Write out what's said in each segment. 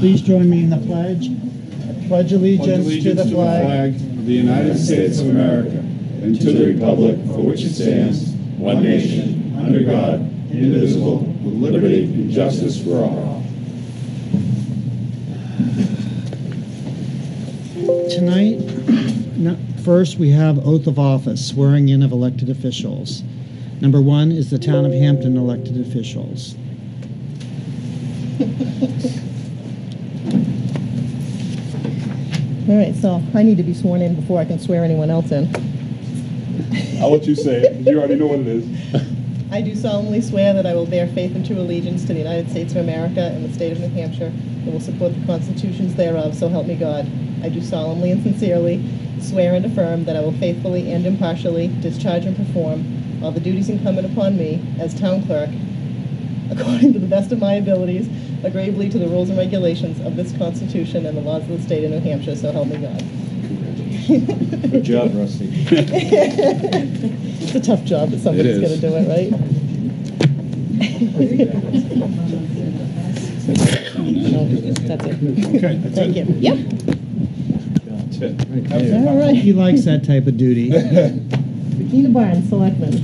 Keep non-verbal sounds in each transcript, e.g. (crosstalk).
Please join me in the pledge. I pledge allegiance to the flag of the United States of America and to the republic for which it stands, one nation, under God, indivisible, with liberty and justice for all. Tonight, first, we have oath of office, swearing in of elected officials. Number one is the Town of Hampton elected officials. (laughs) All right, so I need to be sworn in before I can swear anyone else in. I'll let you say it, you already know what it is. I do solemnly swear that I will bear faith and true allegiance to the United States of America and the state of New Hampshire, and will support the constitutions thereof, so help me God. I do solemnly and sincerely swear and affirm that I will faithfully and impartially discharge and perform all the duties incumbent upon me as town clerk, according to the best of my abilities, agreeably to the rules and regulations of this constitution and the laws of the state of New Hampshire, so help me God. Good job, Rusty. It's a tough job, but somebody's is. got to do it, right? No, That's it. Okay, that's Thank it. you. Yep. That's it. All right. He likes that type of duty. (laughs) Regina Barnes, Selectman. I'm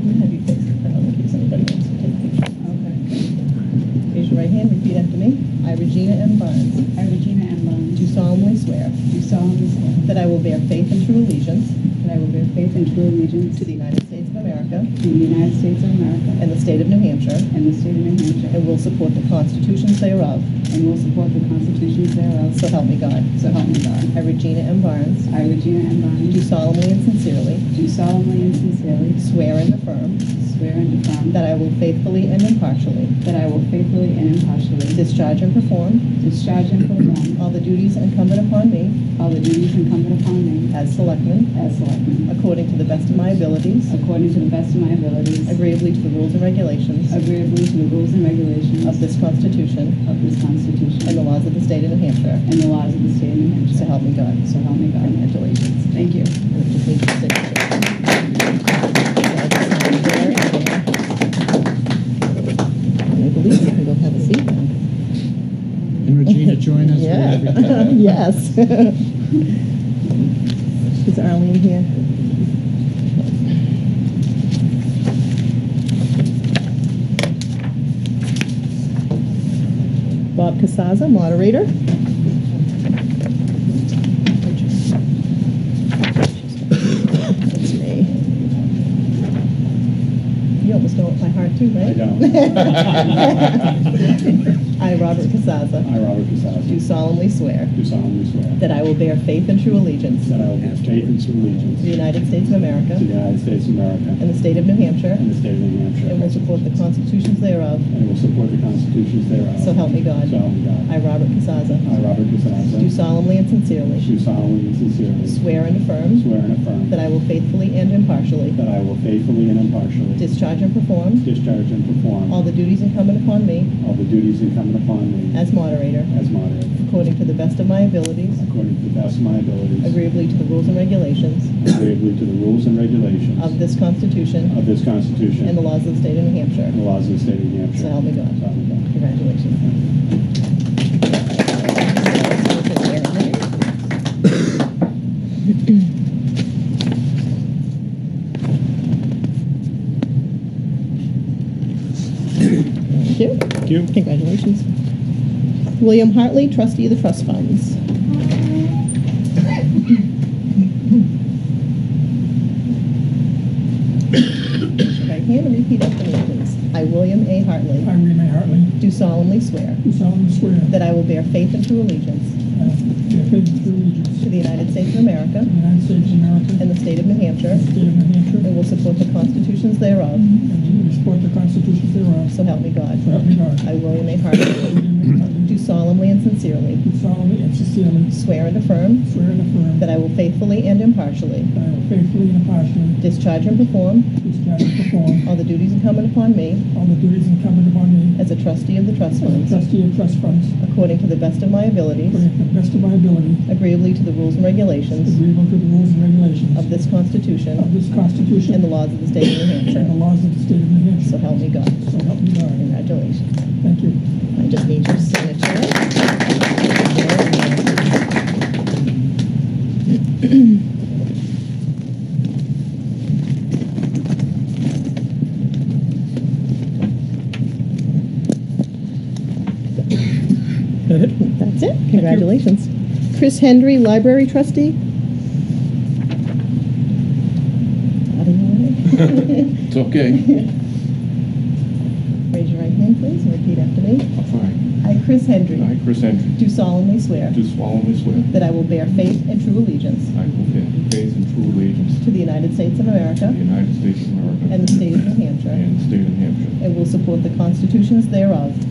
gonna have you fix it, in case anybody wants to take a picture. Raise your right hand, repeat after me. I, Regina M. Barnes, I, Regina M. Barnes, do solemnly swear do solemnly swear that I will bear faith and true allegiance that I will bear faith and true allegiance to the United States of America to the United States of America and the state of New Hampshire, and the state of New Hampshire, and will support the constitutions thereof, and will support the constitutions thereof, so help me God. so help me God. I, Regina M. Barnes, I, Regina M. Barnes. do Barnes, solemnly and sincerely do solemnly and sincerely swear and affirm swear and affirm that I will faithfully and impartially that I will faithfully and impartially discharge and perform discharge and perform all the duties incumbent upon me all the duties incumbent upon me as selectman, as selectman, according to the best of my abilities, according to the best of my abilities, agreeably to the rules and regulations agreeably to the rules and regulations of this Constitution of this Constitution and the laws of the state of New Hampshire. and the laws of the state of New Hampshire. So help me God. So help me God. Congratulations. Thank you. Join us. Yeah, (laughs) yes. Is Arlene here? Bob Casassa, moderator. That's me. You almost know it by heart too, right? (laughs) I. Robert Casassa, I, Robert do solemnly swear do solemnly swear that I will bear faith and true allegiance that I will bear faith and true allegiance to the United States of America United States of America and the state of New Hampshire, and the state of New Hampshire, and will support the constitutions thereof, and will support the constitutions thereof. so help me God. So help me God. I, Robert Casassa, I, Robert Casassa, do solemnly and sincerely do solemnly and sincerely swear and affirm swear and affirm that I will faithfully and impartially that I will faithfully and impartially discharge and perform discharge and perform all the duties incumbent upon me. All the duties incumbent upon me. As moderator, as moderator, according to the best of my abilities, according to the best of my abilities, agreeably to the rules and regulations. Agreeably to the rules and regulations. Of this Constitution. Of this Constitution. And the laws of the state of New Hampshire. and the laws of the state of New Hampshire. So help me God. So help me God. Congratulations. Thank you. Congratulations. William Hartley, trustee of the trust funds. Right hand and repeat after me, please. I, William A. Hartley, I, Rena Hartley, do solemnly swear do solemnly swear that I will bear faith and true allegiance that bear faith and true allegiance to the United States of America the United States of America and the state of New Hampshire, and the state of New Hampshire, and will support the constitutions thereof, and to support thereof, (laughs) so help me God. so help me God. I, William A. Hartley, William A. Hartley, do solemnly and sincerely do solemnly and sincerely swear and affirm swear and affirm that I will faithfully and impartially that I will faithfully and impartially discharge and perform and perform all the duties incumbent upon me all the duties incumbent upon me as a trustee of the trust as a funds, trustee of trust funds, according to the best of my abilities, according to the best of my ability, agreeably to the rules and regulations agreeable to the rules and regulations of this Constitution of this Constitution and the laws of the state of New and the Hampshire. laws of the state of New So Hampshire. help me God. So help me God. Congratulations. Thank you. Congratulations. Chris Hendry, Library Trustee. Out of your way. It's okay. (laughs) Raise your right hand, please, and repeat after me. I'm fine. I, Chris Hendry, I, Chris Hendry, do solemnly swear do solemnly swear that I will bear faith and true allegiance I will bear faith and true allegiance to the United States of to America the United States of America and the state of New Hampshire, and the state of New Hampshire, and will support the constitutions thereof, constitutions of thereof,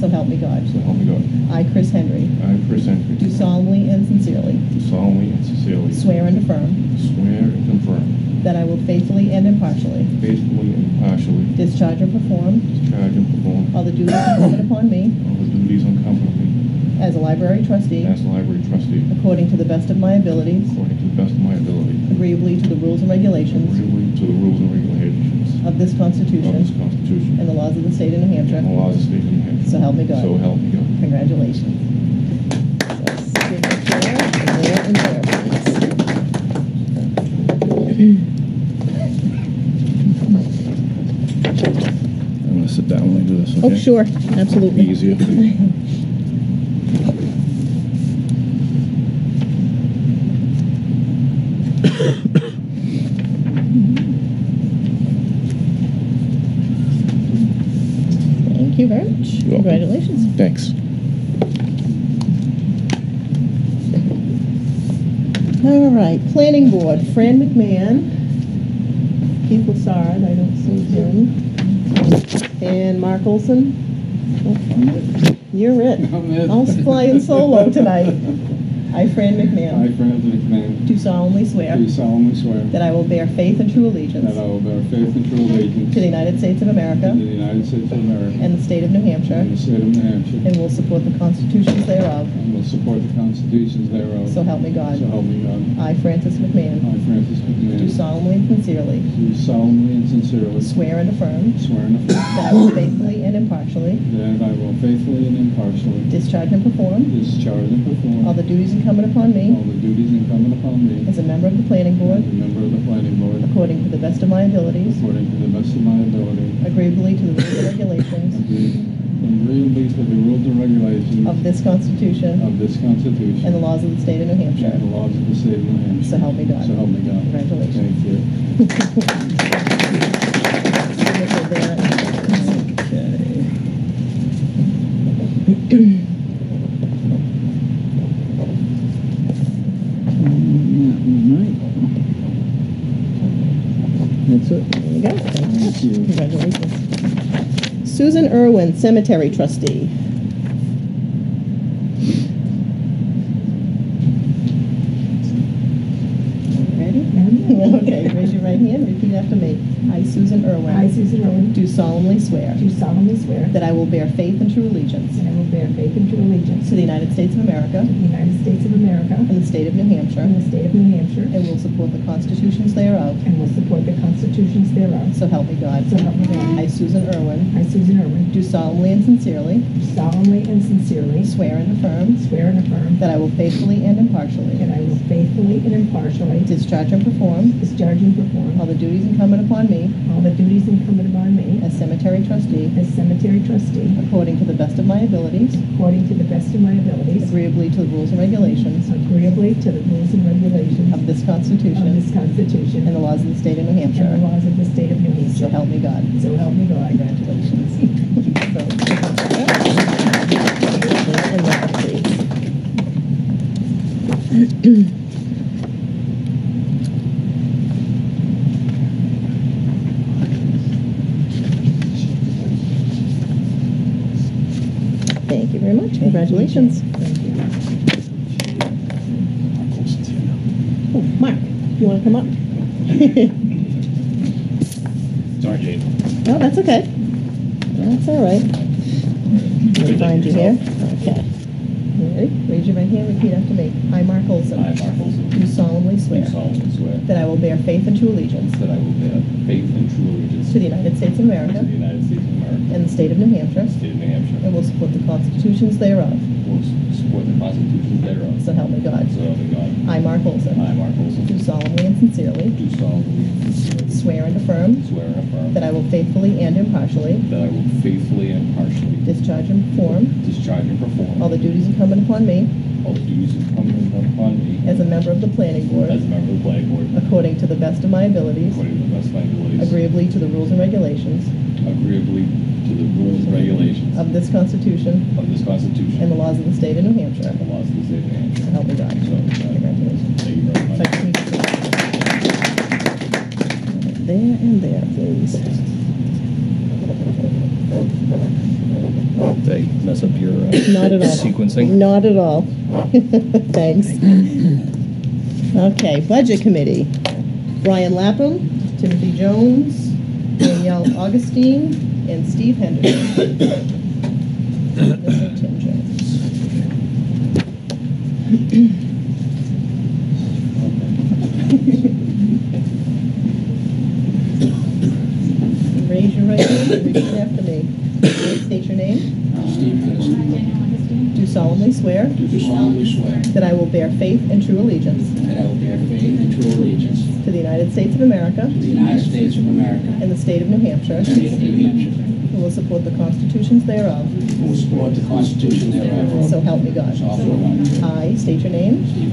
so help me God. so help me God. I, Chris Henry, I, Chris Henry, do solemnly and sincerely do solemnly and sincerely swear and affirm swear and confirm that I will faithfully and impartially faithfully and impartially discharge and perform discharge and perform all the duties incumbent upon me all the duties incumbent on me as a library trustee as a library trustee according to the best of my abilities, according to the best of my ability, agreeably to the rules and regulations agreeably to the rules and regulations of this of this Constitution Constitution and the laws of the state of New Hampshire. and the laws of the state of New Hampshire. So help me God. So help me God. Congratulations. So, signature there and there, please. I'm gonna sit down when I do this, oh, okay? Oh, sure, absolutely. Easier. (laughs) Thank you very much. You're welcome. Congratulations. Thanks. All right, Planning Board, Fran McMahon, Keith Lessard, I don't see him, and Mark Olson. You're it. I'm it. I'll fly solo tonight. (laughs) I, Fran I, McMahon, Francis McMahon, do solemnly swear do solemnly swear that I will bear faith and true allegiance that I will bear faith and true allegiance to the United States of America to the United States of America and the state of New Hampshire, and the state of New Hampshire, and will support the constitutions thereof, and will support the constitutions thereof. so help me God. So help me God. I, Francis McMahon, I, Francis McMahon. do solemnly and sincerely do solemnly and sincerely swear and affirm swear and affirm that I will faithfully and impartially that I will faithfully and impartially discharge and perform discharge and perform all the duties incumbent upon me all the duties incumbent upon me as a member of the planning as board a member of the planning board according to the best of my abilities, according to the best of my ability, agreeably to the rules and regulations agreeably to the rules and regulations of this Constitution of this Constitution and the laws of the state of New Hampshire. and the laws of the state of New Hampshire. So help me God. So help me God. Congratulations. Thank you. (laughs) Signature (clears throat) there. That's it. There you go. Thank you. Congratulations. Susan Irwin, Cemetery Trustee. Ready? Okay, raise your right hand, repeat after me. I, Susan Irwin. I, Susan Irwin, Do solemnly swear do solemnly swear that I will bear faith and true allegiance that I will bear faith and true allegiance to the United States of America to the United States of America and the state of New Hampshire, and the state of New Hampshire, and will support the constitutions thereof, and will support the constitutions thereof. so help me God. So help me God. I, Susan Irwin, I, Susan Irwin, do solemnly and sincerely do solemnly and sincerely swear and affirm swear and affirm that I will faithfully and impartially that I will faithfully and impartially discharge and perform discharge and perform all the duties incumbent upon me all the duties incumbent upon me as cemetery trustee. As cemetery trustee. According to the best of my abilities, according to the best of my abilities, agreeably to the rules and regulations. Agreeably to the rules and regulations. Of this of Constitution this Constitution. And the laws of the state of New and the Hampshire. laws of the state of New So Hampshire. help me God. So help me God. Congratulations. (laughs) And that, please. Thank you very much. Congratulations. Oh, Mark, you want to come up? (laughs) Sorry, Jane. No, that's okay. That's all right. Let me find you here. Okay. Ready? Raise your right hand, repeat after me. I, Mark Olson. I, Mark Olson, Do solemnly swear. do solemnly swear that I will bear faith and true allegiance that I will bear faith and true allegiance to the United States of America. to the United States of America and the state of New Hampshire, state of New Hampshire, and will support constitutions thereof, will support the constitutions thereof. so help me God. So help me God. I, Mark Olson, I, Mark Olson, do solemnly and sincerely do solemnly and sincerely swear and affirm swear and affirm that I will faithfully and impartially that I will faithfully and impartially discharge and perform discharge and perform all the duties incumbent upon me all the duties incumbent upon me as a member of the planning board as a member of the planning board according to the best of my abilities, according to the best of my abilities, agreeably to the rules and regulations agreeably to the rules and regulations of this Constitution of this Constitution and the laws of the state of New Hampshire. and the laws of the state of New Hampshire. So help me God. So help me God. Congratulations. Thank you very much. could you. There and there, please. They mess up your uh, Not at all. sequencing. Not at all. (laughs) Thanks. Okay, Budget Committee. Brian Lapham, Timothy Jones, Danielle Augustine, and Steve Henderson. (coughs) Mr. Tim Jones. Raise your right hand and repeat after me. State your name. Steve Henderson, Do solemnly swear do solemnly swear that I will bear faith and true allegiance that I will bear faith and true allegiance to the United States of America to the United States of America and the state of New Hampshire, and the state of New Hampshire, and will support the constitutions thereof, and will support the Constitution thereof. so help me God. So help me God. I state your name, Steve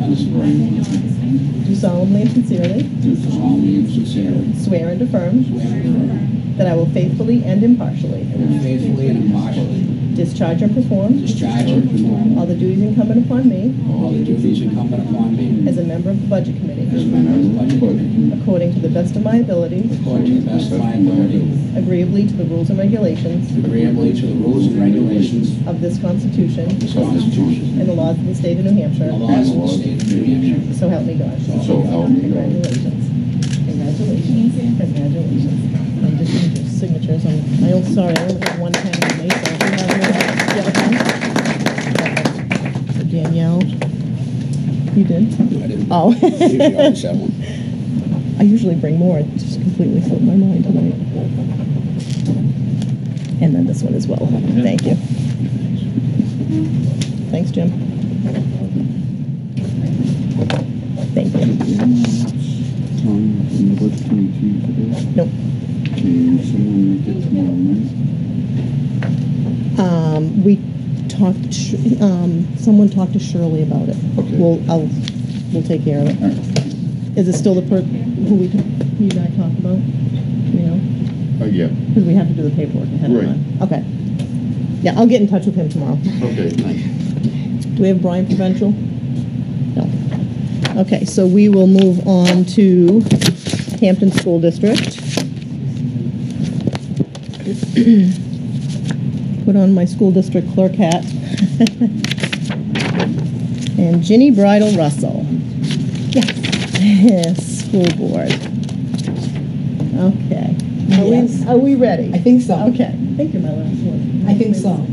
do solemnly and sincerely do solemnly and sincerely swear and affirm swear and affirm that I will faithfully and impartially that I will faithfully and impartially discharge and perform discharge and perform all the duties incumbent upon me all the duties incumbent upon me as a member of the Budget as a Committee, member of the Budget Committee, according to the best of my abilities, according to the best of my ability, agreeably to the rules and regulations agreeably to the rules and regulations of this Constitution of this Constitution and the laws of the state of New Hampshire, the laws of the state of New Hampshire. so help me God. So help me God. Congratulations. Congratulations. Congratulations. I just signatures. I'm, I sorry, I only have one pen You did? I didn't. Oh. Always have one. (laughs) I usually bring more, it just completely slipped my mind tonight. And then this one as well. Thank you. Thanks, Jim. Thank you. Tom, the budget committee today? Nope. Can someone make it tomorrow night? Um, we talked, Sh- um, someone talked to Shirley about it. Okay. We'll, I'll, we'll take care of it. All right. Is it still the per, who we, you guys talked about? You know, Uh, yeah, because we have to do the paperwork ahead of Right. time. Okay. Yeah, I'll get in touch with him tomorrow. okay. Do we have Brian Provencal? No. Okay, so we will move on to Hampton School District. (clears throat) Put on my school district clerk hat. (laughs) And Ginny Bridle Russell. Yes. (laughs) School Board. Okay. Are we, are we ready? I think so. Okay, I think you're my last one. I think so.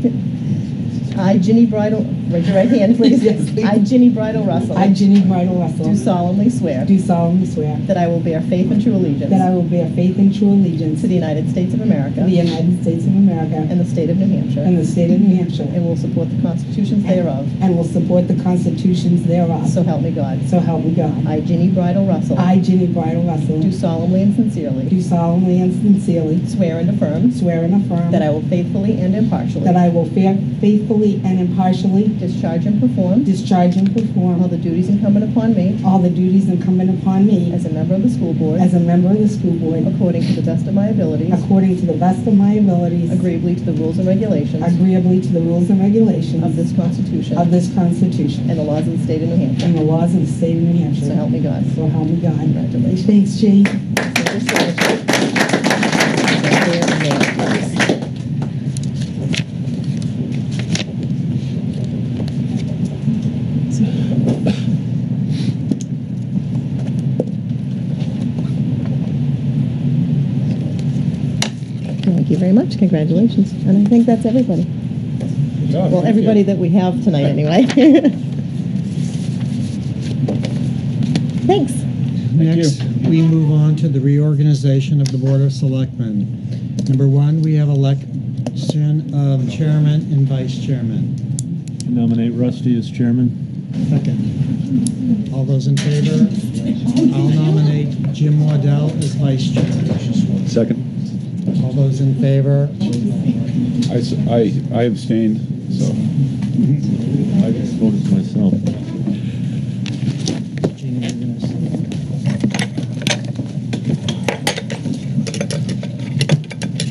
(laughs) I, Ginny Bridle, raise your right hand, (laughs) please. Yes, please. I, Ginny Bridle Russell. I, Ginny Bridle Russell, Do solemnly swear do solemnly swear that I will bear faith and true allegiance that I will bear faith and true allegiance to the United States of America the United States of America and the state of New Hampshire, and the state of New Hampshire, and will support the constitutions thereof, and will support the constitutions thereof. so help me God. So help me God. I, Ginny Bridle Russell, I, Ginny Bridle Russell, do solemnly and sincerely do solemnly and sincerely swear and affirm swear and affirm that I will faithfully and impartially that I will faithfully and impartially discharge and perform discharge and perform all the duties incumbent upon me all the duties incumbent upon me as a member of the school board, as a member of the school board according to the best of my abilities, according to the best of my abilities, agreeably to the rules and regulations agreeably to the rules and regulations of this Constitution of this Constitution and the laws of the state of New Hampshire. and the laws of the state of New Hampshire. So help me God. So help me God. Congratulations. Thanks, Jane. Thank you very much. Congratulations. And I think that's everybody. Well, everybody that we have tonight, anyway. (laughs) Thanks. Next, we move on to the reorganization of the Board of Selectmen. Number one, we have election of chairman and vice chairman. Nominate Rusty as chairman. Second. All those in favor? I'll nominate Jim Waddell as vice chairman. Second. Those in favor? I I abstained, so. I just voted myself. Gina, you're gonna say-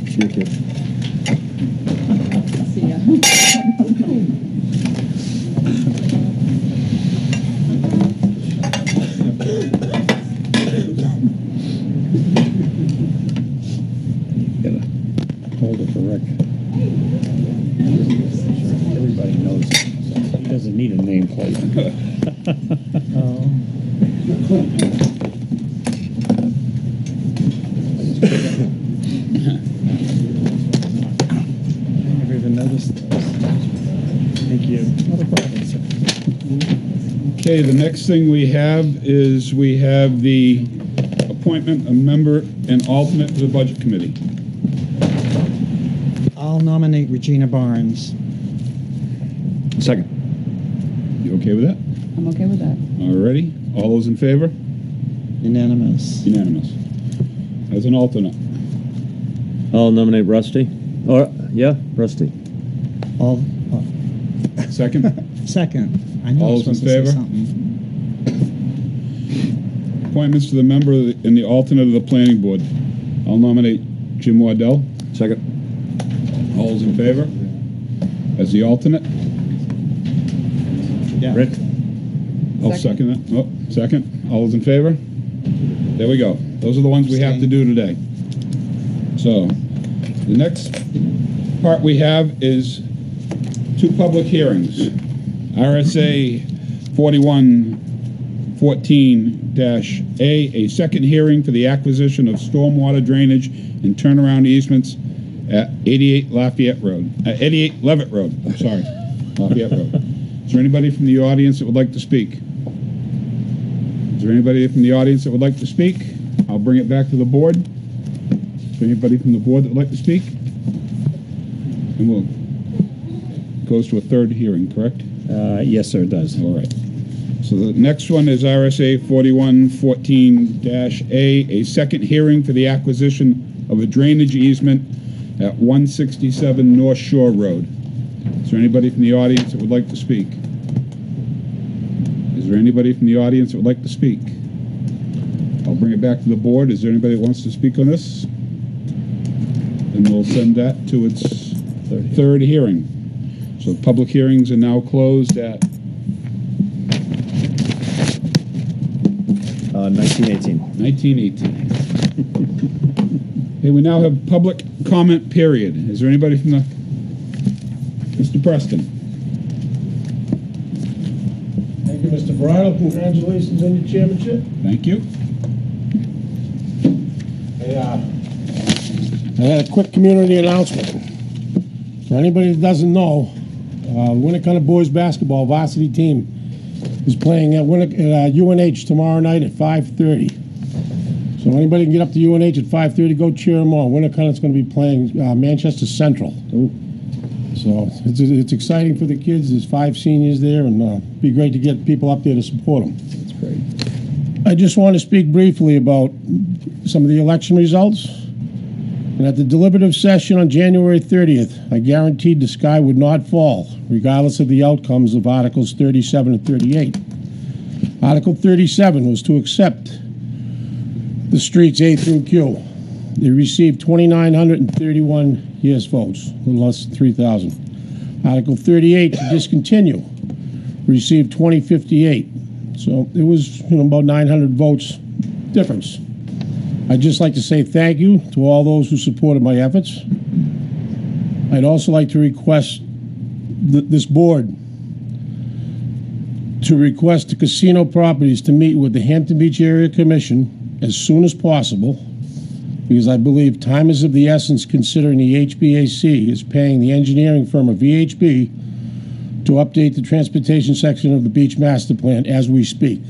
Here, kid. See ya. Gotta hold it for Rick. Everybody knows him. He doesn't need a nameplate. Oh. I never even noticed those. Thank you. Not a problem, sir. Okay, the next thing we have is we have the appointment of member and alternate to the Budget Committee. I'll nominate Regina Barnes. Second. You okay with that? I'm okay with that. Alrighty, all those in favor? Unanimous. Unanimous. As an alternate. I'll nominate Rusty. Or, yeah, Rusty. All, oh, Second. (laughs) second. I know I All was those in supposed to say favor? Something. Appointments to the member and the alternate of the Planning Board. I'll nominate Jim Waddell. Second. All those in favor? As the alternate? Yeah. Rick? I'll second that. Oh, second. All those in favor? There we go. Those are the ones we have to do today. So, the next part we have is two public hearings. RSA 4114-A, a second hearing for the acquisition of stormwater drainage and turnaround easements at 88 Lafayette Road, uh, 88 Levitt Road, I'm sorry, (laughs) Lafayette Road. Is there anybody from the audience that would like to speak? Is there anybody from the audience that would like to speak? I'll bring it back to the board. Is there anybody from the board that would like to speak? And we'll, goes to a third hearing, correct? Uh, yes, sir, it does. All right. So the next one is RSA 4114-A, a second hearing for the acquisition of a drainage easement at 167 North Shore Road. Is there anybody from the audience that would like to speak? Is there anybody from the audience that would like to speak? I'll bring it back to the board. Is there anybody that wants to speak on this? And we'll send that to its third hearing. So public hearings are now closed at Uh, 1918. 1918. Okay, we now have public comment period. Is there anybody from the, Mr. Preston? Thank you, Mr. Bridle. Congratulations on your chairmanship. Thank you. Hey, uh, I had a quick community announcement. For anybody that doesn't know, uh, Winnacunnet Boys Basketball varsity team is playing at Winnic- at uh, UNH tomorrow night at 5:30. So anybody can get up to UNH at 5:30, go cheer them on. Winnacunnet's going to be playing uh, Manchester Central. So it's, it's exciting for the kids. There's five seniors there, and uh, be great to get people up there to support them. That's great. I just want to speak briefly about some of the election results. And at the deliberative session on January 30th, I guaranteed the sky would not fall, regardless of the outcomes of Articles 37 and 38. Article 37 was to accept the streets A through Q. They received 2,931 yes votes, a little less than 3,000. Article 38 to discontinue received 2058. So it was, you know, about 900 votes difference. I'd just like to say thank you to all those who supported my efforts. I'd also like to request th- this board to request the casino properties to meet with the Hampton Beach Area Commission as soon as possible, because I believe time is of the essence considering the HBAC is paying the engineering firm of VHB to update the transportation section of the beach master plan as we speak.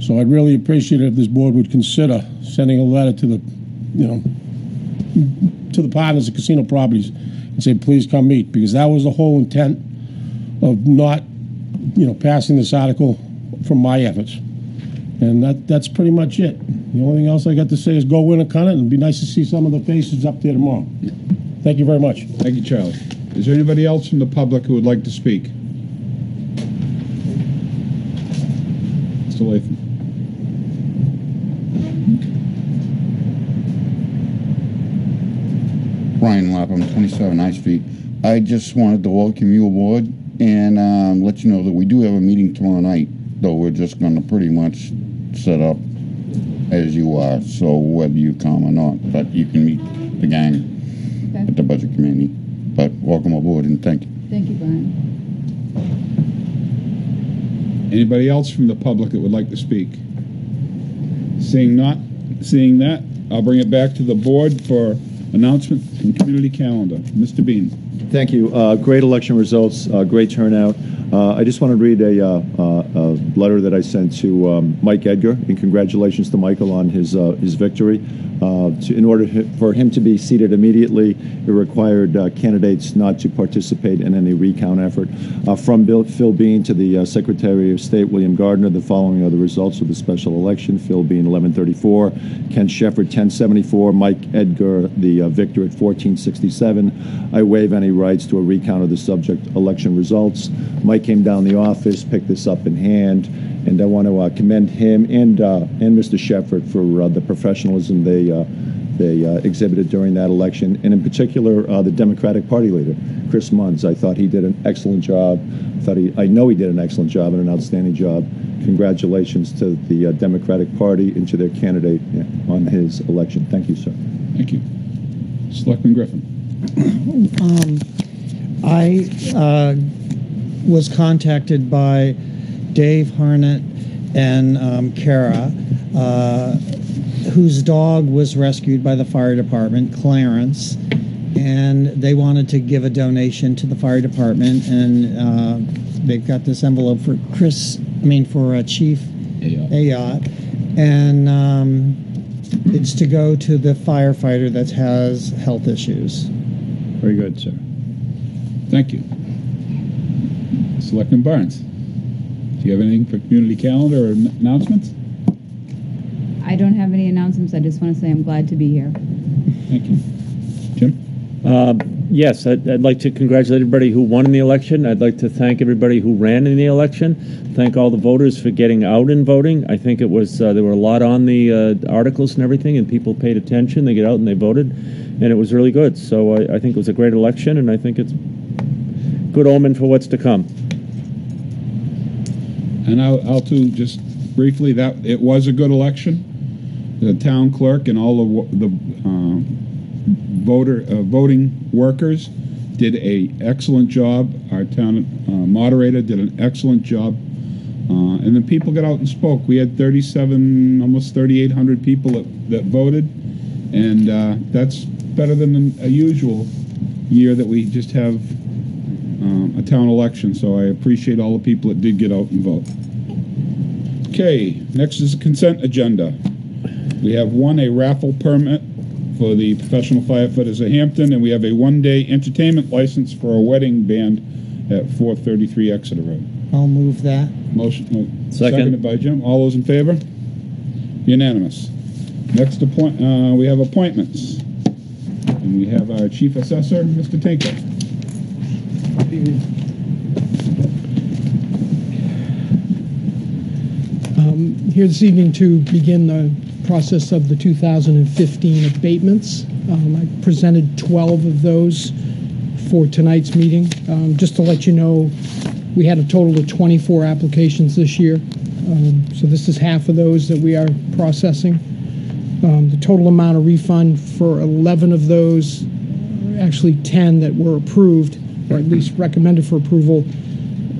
So I'd really appreciate it if this board would consider sending a letter to the, you know, to the partners of casino properties and say, please come meet, because that was the whole intent of not, you know, passing this article from my efforts. And that, that's pretty much it. The only thing else I got to say is go Winnacunnet, and it'd be nice to see some of the faces up there tomorrow. Thank you very much. Thank you, Charlie. Is there anybody else from the public who would like to speak? Mr. Lapham. Brian Lapham, 27 High Street. I just wanted to welcome you aboard and um, let you know that we do have a meeting tomorrow night, though we're just going to pretty much set up as you are, so whether you come or not, but you can meet the gang Okay. at the budget committee. But welcome aboard and thank you. Thank you, Brian. Anybody else from the public that would like to speak? Seeing not, seeing that, I'll bring it back to the board for announcement and community calendar. Mr. Bean. Thank you. Uh, Great election results, uh, great turnout. Uh, I just want to read a uh, uh, a letter that I sent to um, Mike Edgar, and congratulations to Michael on his uh, his victory. Uh, to- In order for him to be seated immediately, it required uh, candidates not to participate in any recount effort. From Bill- Phil Bean to the Secretary of State, William Gardner, the following are the results of the special election. Phil Bean, 1134. Ken Shefford, 1074. Mike Edgar, the victor at 1467. I waive any rights to a recount of the subject election results. Mike came down the office, picked this up in hand, and I want to uh, commend him and uh, and Mr. Shefford for uh, the professionalism they uh, they uh, exhibited during that election, and in particular uh, the Democratic Party leader, Chris Munns. I thought he did an excellent job. I thought he, I know he did an excellent job and an outstanding job. Congratulations to the uh, Democratic Party and to their candidate on his election. Thank you, sir. Thank you. Selectman Griffin. Um, I uh, was contacted by Dave Harnett and um, Kara, uh, whose dog was rescued by the fire department, Clarence, and they wanted to give a donation to the fire department, and uh, they've got this envelope for Chris, I mean for uh, Chief Ayotte, and um, it's to go to the firefighter that has health issues. Very good, sir. Thank you. Selectman Barnes. Do you have anything for community calendar or announcements? I don't have any announcements. I just want to say I'm glad to be here. Thank you. Jim? Uh, Yes, I'd, I'd like to congratulate everybody who won in the election. I'd like to thank everybody who ran in the election. Thank all the voters for getting out and voting. I think it was uh, there were a lot on the uh, articles and everything, and people paid attention. They get out and they voted, and it was really good. So I, I think it was a great election, and I think it's good omen for what's to come. And I'll, I'll too, just briefly, that, it was a good election. The town clerk and all the, the, uh, voter, uh, voting workers did a excellent job. Our town uh, moderator did an excellent job. Uh, and then people got out and spoke. We had thirty-seven, almost thirty-eight hundred people that, that voted. And, uh, that's better than a usual year that we just have, um, a town election. So I appreciate all the people that did get out and vote. Okay, next is the consent agenda. We have one, a raffle permit for the professional firefighters of Hampton, and we have a one-day entertainment license for a wedding band at 433 Exeter Road. I'll move that. Motion, uh, Second. seconded by Jim. All those in favor? Unanimous. Next appoint, uh, we have appointments. And we have our chief assessor, Mr. Tinker. Um, Here this evening to begin the process of the 2015 abatements. Um, I presented 12 of those for tonight's meeting. Um, Just to let you know, we had a total of 24 applications this year. Um, So this is half of those that we are processing. Um, The total amount of refund for 11 of those, actually 10 that were approved, or at least recommended for approval, uh,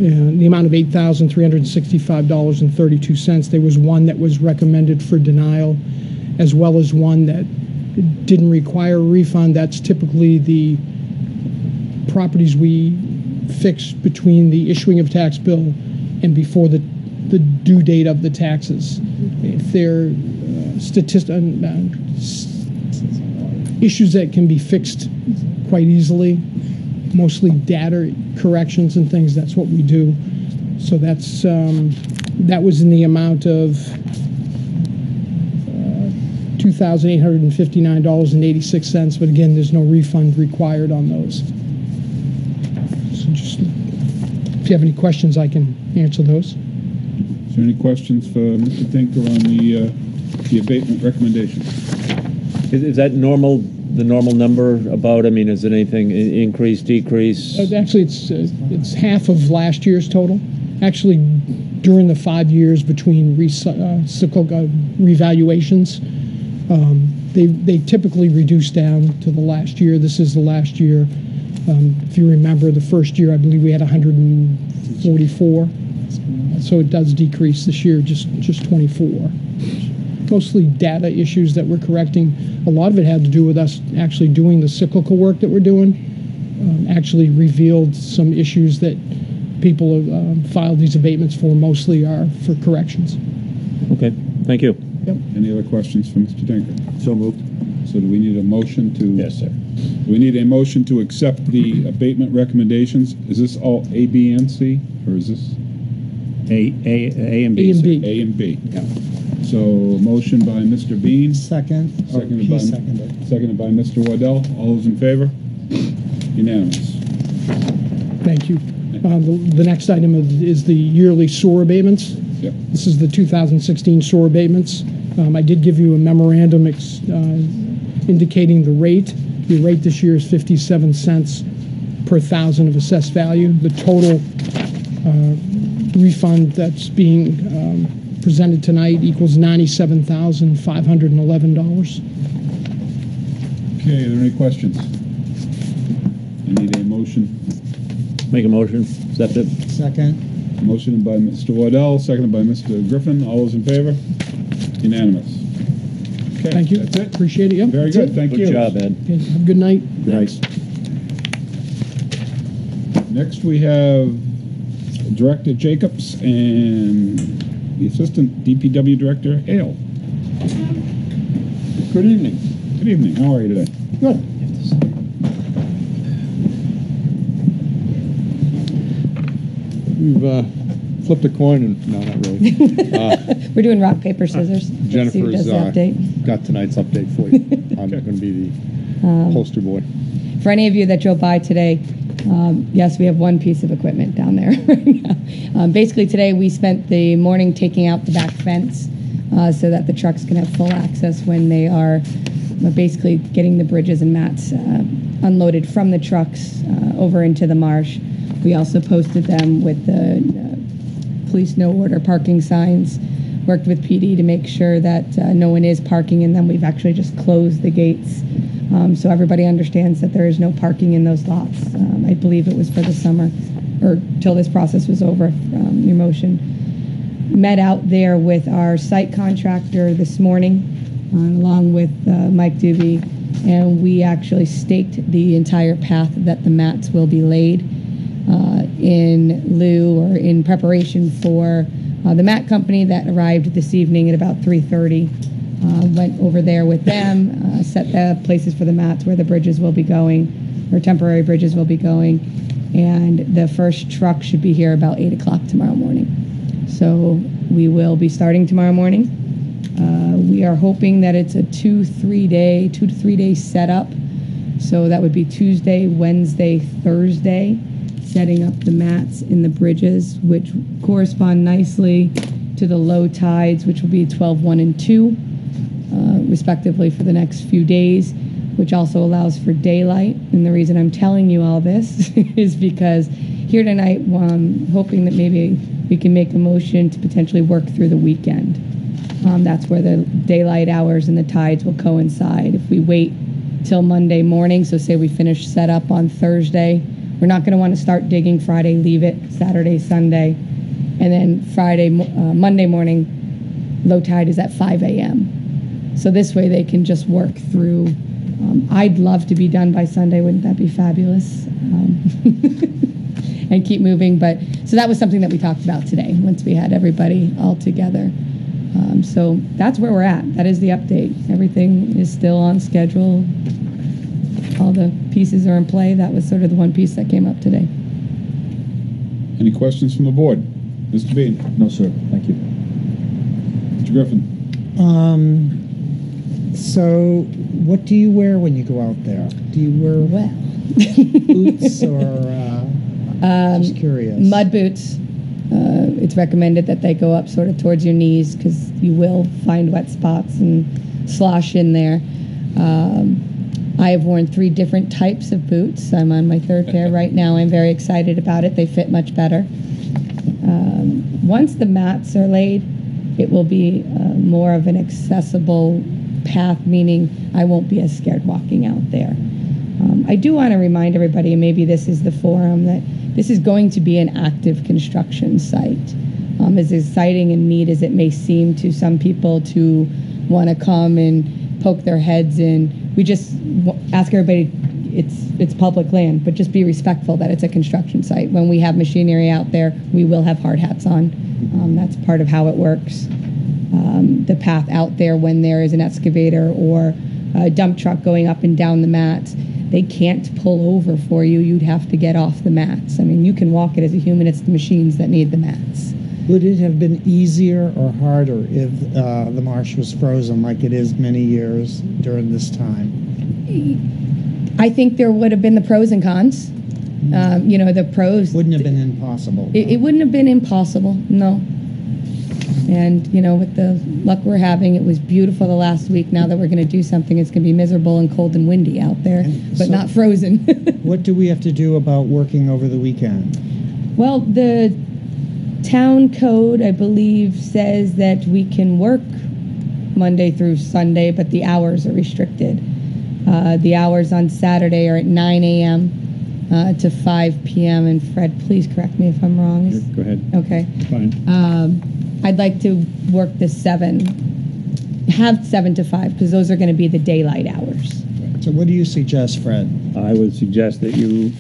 the amount of $8,365.32. There was one that was recommended for denial, as well as one that didn't require a refund. That's typically the properties we fix between the issuing of tax bill and before the, the due date of the taxes. If they're uh, statist, uh, s- issues that can be fixed quite easily, mostly data corrections and things. That's what we do. So that's um, that was in the amount of uh, two thousand eight hundred and fifty nine dollars and eighty six cents. But again, there's no refund required on those. So just if you have any questions, I can answer those. Is there any questions for Mr. Tinker on the, uh, the abatement recommendation? Is, is that normal, the normal number about, I mean, is it anything, increase, decrease? Uh, Actually, it's, uh, it's half of last year's total. Actually, during the five years between recy- uh, uh, revaluations, um, they, they typically reduce down to the last year. This is the last year. Um, If you remember, the first year, I believe we had 144. So it does decrease this year, just, just 24. Mostly data issues that we're correcting. A lot of it had to do with us actually doing the cyclical work that we're doing um, actually revealed some issues that people have um, filed these abatements for, mostly are for corrections. Okay, thank you. Yep. Any other questions for Mr. Tinker? So moved. So do we need a motion to? Yes, sir. Do we need a motion to accept the abatement recommendations? Is this all A, B, and C, or is this A, A, A and B. A and. B. A and B? So motion by Mr. Bean, Second. or Seconded he by- seconded. seconded by Mr. Waddell. All those in favor? Unanimous. Thank you. Uh, the, the next item is, is the yearly sewer abatements. Yep. This is the 2016 sewer abatements. Um, I did give you a memorandum ex, uh, indicating the rate. The rate this year is 57 cents per thousand of assessed value. The total uh, refund that's being um, presented tonight equals $97,511. Okay, are there any questions? I need a motion. Make a motion, accept it. Second. Motion by Mr. Waddell, seconded by Mr. Griffin. All those in favor? Unanimous. Okay, Thank you. That's it. Appreciate it. Yep, Very that's good, it. thank you. Good job, Ed. Okay, have a good night. Thanks. Next, we have Director Jacobs and the Assistant DPW Director Hale. Good evening. Good evening, how are you today? Good. We've uh, flipped a coin and, no, not really. Uh, (laughs) We're doing rock, paper, scissors. Let's see who Jennifer's the uh, update. got tonight's update for you. (laughs) I'm going to be the Um, poster boy. For any of you that drove by today, um, yes, we have one piece of equipment down there (laughs) right now. Um, basically, today we spent the morning taking out the back fence uh, so that the trucks can have full access when they are uh, basically getting the bridges and mats uh, unloaded from the trucks uh, over into the marsh. We also posted them with the uh, police no order parking signs. Worked with PD to make sure that uh, no one is parking in them. We've actually just closed the gates um, so everybody understands that there is no parking in those lots. Um, I believe it was for the summer, or till this process was over, um, your motion. Met out there with our site contractor this morning, uh, along with uh, Mike Doobie, and we actually staked the entire path that the mats will be laid uh, in lieu or in preparation for uh, the mat company that arrived this evening at about 3:30 uh, went over there with them, uh, set the places for the mats where the bridges will be going, or temporary bridges will be going, and the first truck should be here about 8 o'clock tomorrow morning. So we will be starting tomorrow morning. Uh, we are hoping that it's a two, three day, two to three day setup. So that would be Tuesday, Wednesday, Thursday, setting up the mats in the bridges, which correspond nicely to the low tides, which will be 12, 1, and 2 uh, respectively for the next few days, which also allows for daylight. And the reason I'm telling you all this (laughs) is because here tonight, I'm hoping that maybe we can make a motion to potentially work through the weekend. Um, that's where the daylight hours and the tides will coincide. If we wait till Monday morning, so say we finish setup on Thursday, we're not going to want to start digging Friday, leave it Saturday, Sunday, and then Friday, uh, Monday morning, low tide is at 5 a.m. So this way they can just work through. Um, I'd love to be done by Sunday. Wouldn't that be fabulous? Um, (laughs) and keep moving. But so that was something that we talked about today once we had everybody all together. Um, so that's where we're at. That is the update. Everything is still on schedule. all the pieces are in play. That was sort of the one piece that came up today. Any questions from the board? Mr. Bean? No, sir. Thank you. Mr. Griffin? Um, so, what do you wear when you go out there? Do you wear Well, boots (laughs) or? Uh, um, just curious. mud boots. Uh, it's recommended that they go up sort of towards your knees because you will find wet spots and slosh in there. Um, I have worn three different types of boots. I'm on my third pair (laughs) right now. I'm very excited about it. They fit much better. Um, once the mats are laid, it will be uh, more of an accessible path, meaning I won't be as scared walking out there. Um, I do want to remind everybody, and maybe this is the forum, that this is going to be an active construction site. Um, as exciting and neat as it may seem to some people to want to come and poke their heads in, we just ask everybody. It's it's public land, but just be respectful that it's a construction site. When we have machinery out there, we will have hard hats on. Um, that's part of how it works um, the path out there when there is an excavator or a dump truck going up and down the mats. They can't pull over for you. You'd have to get off the mats. I mean, you can walk it as a human. It's the machines that need the mats. Would it have been easier or harder if uh, the marsh was frozen like it is many years during this time? I think there would have been the pros and cons. Um, you know, the pros. Wouldn't have been impossible. It, it wouldn't have been impossible, no. And, you know, with the luck we're having, it was beautiful the last week. Now that we're going to do something, it's going to be miserable and cold and windy out there, And but so- not frozen. (laughs) What do we have to do about working over the weekend? well, the town code, I believe, says that we can work Monday through Sunday, but the hours are restricted. Uh, the hours on Saturday are at 9 a.m. Uh, to 5 p.m. And Fred, please correct me if I'm wrong. Is- Go ahead. Okay. Fine. Um, I'd like to work the seven, have seven to five, because those are going to be the daylight hours. So, what do you suggest, Fred? I would suggest that you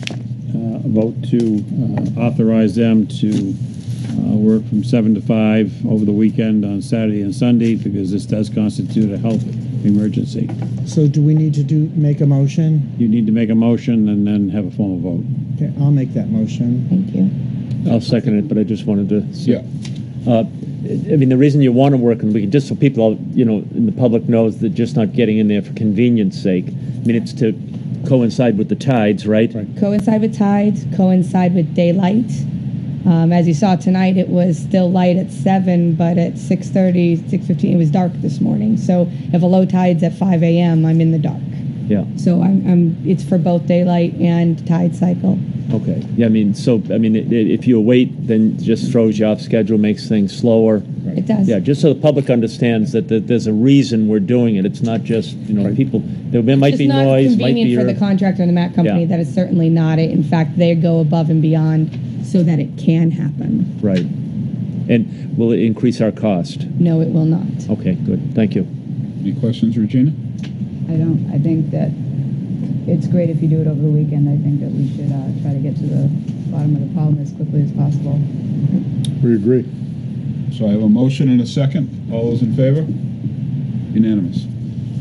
uh, vote to uh, authorize them to uh, work from 7 to 5 over the weekend on Saturday and Sunday because this does constitute a health emergency. So, do we need to do make a motion? You need to make a motion and then have a formal vote. Okay, I'll make that motion. Thank you. I'll second it, but I just wanted to. Yeah. Uh, I mean, the reason you want to work on the weekend, just so people, you know, in the public knows that just not getting in there for convenience sake. I mean, it's to coincide with the tides, right? Coincide with tides, coincide with daylight. Um, as you saw tonight, it was still light at seven, but at 6:30, 6:15, it was dark this morning. So if a low tide's at 5 a.m., I'm in the dark. Yeah. So I'm, I'm it's for both daylight and tide cycle. Okay. Yeah, I mean, so, I mean, i- i- if you wait, then it just throws you off schedule, makes things slower. It does. Yeah, just so the public understands that, that there's a reason we're doing it. It's not just, you know, people, there might be not noise, might convenient be. for ir- the contractor and the mat company. Yeah. That is certainly not it. In fact, they go above and beyond so that it can happen. Right. And will it increase our cost? No, it will not. Okay, good. Thank you. Any questions, Regina? I don't, I think that it's great if you do it over the weekend. I think that we should uh, try to get to the bottom of the problem as quickly as possible. We agree. So I have a motion and a second. All those in favor? Unanimous.